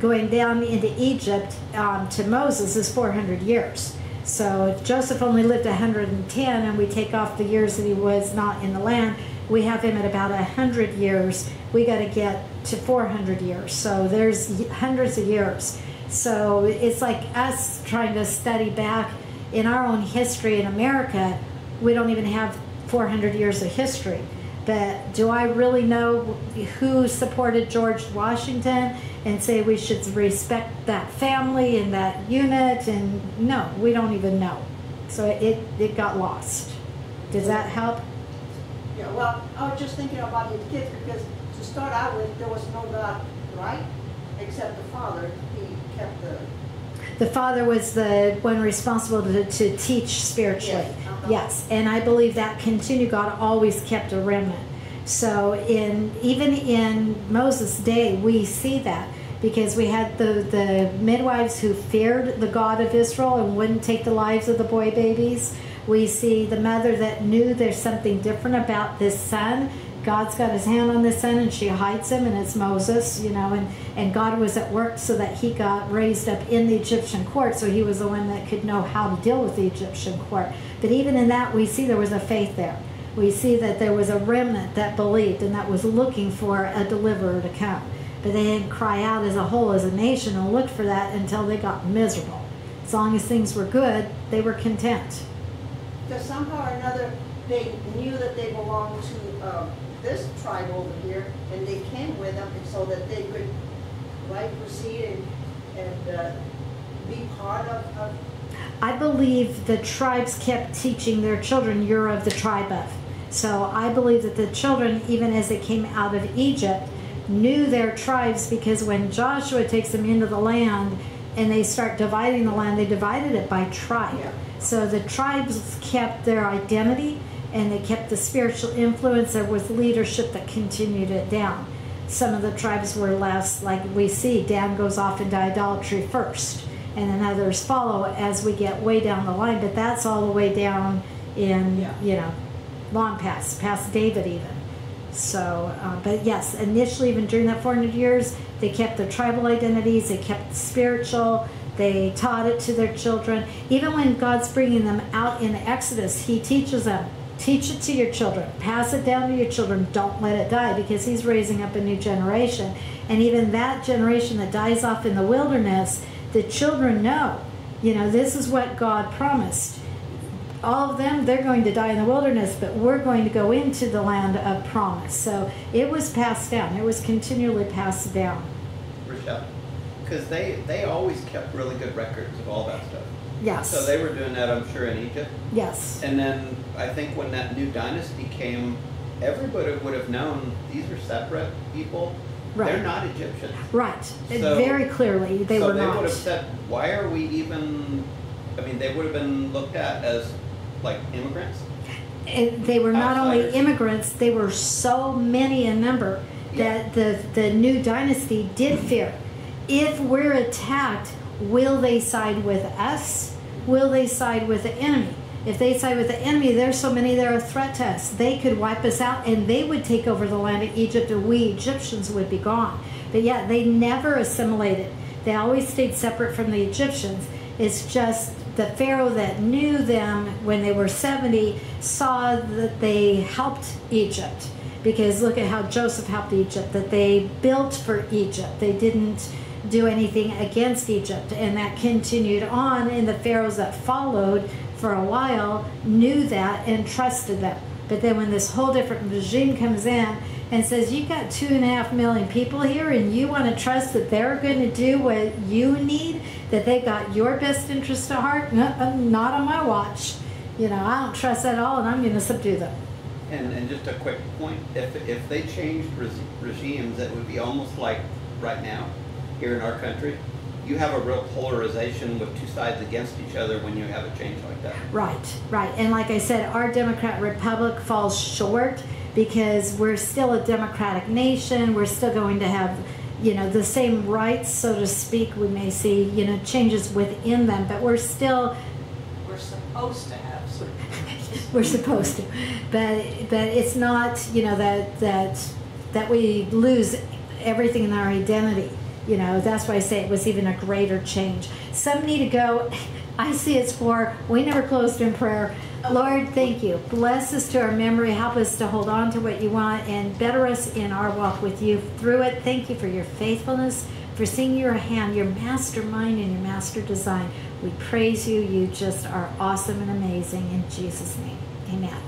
Speaker 1: going down into Egypt um, to Moses is 400 years. So if Joseph only lived 110 and we take off the years that he was not in the land, we have him at about 100 years. We got to get to 400 years. So there's hundreds of years. So it's like us trying to study back in our own history in America. We don't even have 400 years of history. But do I really know who supported George Washington and say we should respect that family and that unit? And no, we don't even know. So it, it got lost. Does that help?
Speaker 6: Yeah, well, I was just thinking about his kids because to start out with, there was no God, right? Except the Father, he kept the,
Speaker 1: The father was the one responsible to, to teach spiritually.
Speaker 6: Yes, uh-huh.
Speaker 1: Yes, and I believe that continued. God always kept a remnant. So in even in Moses' day, we see that because we had the the midwives who feared the God of Israel and wouldn't take the lives of the boy babies. We see the mother that knew there's something different about this son. God's got his hand on this son and she hides him and it's Moses, you know, and, and God was at work so that he got raised up in the Egyptian court, so he was the one that could know how to deal with the Egyptian court. But even in that we see there was a faith there. We see that there was a remnant that believed and that was looking for a deliverer to come. But they didn't cry out as a whole, as a nation, and look for that until they got miserable. As long as things were good, they were content.
Speaker 6: because somehow or another, they knew that they belonged to, um, this tribe over here, and they came with them so that they could, right, proceed and, and, uh, be part of, of,
Speaker 1: I believe the tribes kept teaching their children, you're of the tribe of. So I believe that the children, even as they came out of Egypt, knew their tribes because when Joshua takes them into the land and they start dividing the land, they divided it by tribe.
Speaker 6: Yeah.
Speaker 1: So the tribes kept their identity and they kept the spiritual influence. There was leadership that continued it down. Some of the tribes were less, like we see, Dan goes off into idolatry first, and then others follow as we get way down the line. But that's all the way down in,
Speaker 6: Yeah.
Speaker 1: you know, long past, past David even. So, uh, but yes, initially, even during that 400 years, they kept their tribal identities, they kept the spiritual, they taught it to their children. Even when God's bringing them out in Exodus, He teaches them teach it to your children, pass it down to your children, don't let it die because He's raising up a new generation. And even that generation that dies off in the wilderness, the children know, you know, this is what God promised. All of them they're going to die in the wilderness but we're going to go into the land of promise. So it was passed down. It was continually passed down.
Speaker 4: Rochelle, because they they always kept really good records of all that stuff.
Speaker 1: yes.
Speaker 4: So they were doing that, I'm sure, in Egypt.
Speaker 1: yes.
Speaker 4: And then I think when that new dynasty came, everybody would have known these are separate people.
Speaker 1: Right.
Speaker 4: They're not Egyptians.
Speaker 1: right
Speaker 4: So-
Speaker 1: very clearly they
Speaker 4: so
Speaker 1: were
Speaker 4: they
Speaker 1: not
Speaker 4: would have said, why are we even? I mean, they would have been looked at as like immigrants.
Speaker 1: And they were not only immigrants they were so many in number that the the new dynasty did fear if we're attacked will they side with us will they side with the enemy if they side with the enemy there's so many they're a threat to us they could wipe us out and they would take over the land of egypt and we egyptians would be gone but yet they never assimilated they always stayed separate from the egyptians it's just the Pharaoh that knew them when they were 70 saw that they helped Egypt. Because look at how Joseph helped Egypt, that they built for Egypt. They didn't do anything against Egypt. And that continued on, and the Pharaohs that followed for a while knew that and trusted them. But then when this whole different regime comes in and says, You've got two and a half million people here, and you want to trust that they're going to do what you need, that they've got your best interest at heart? Uh, not on my watch. You know, I don't trust that at all, and I'm going to subdue them.
Speaker 4: And, and just a quick point, if, if they changed reg- regimes, it would be almost like right now, here in our country, you have a real polarization with two sides against each other when you have a change like that.
Speaker 1: Right, right. And like I said, our Democrat Republic falls short because we're still a democratic nation. We're still going to have, you know, the same rights, so to speak. We may see, you know, changes within them, but we're still
Speaker 5: We're supposed to have some. <laughs>
Speaker 1: we're supposed to. But but it's not, you know, that that that we lose everything in our identity. You know, that's why I say it was even a greater change. Some need to go <laughs> I see it's for, we never closed in prayer. Lord, thank you. Bless us to our memory. Help us to hold on to what you want and better us in our walk with you through it. Thank you for your faithfulness, for seeing your hand, your mastermind, and your master design. We praise you. You just are awesome and amazing. In Jesus' name, amen.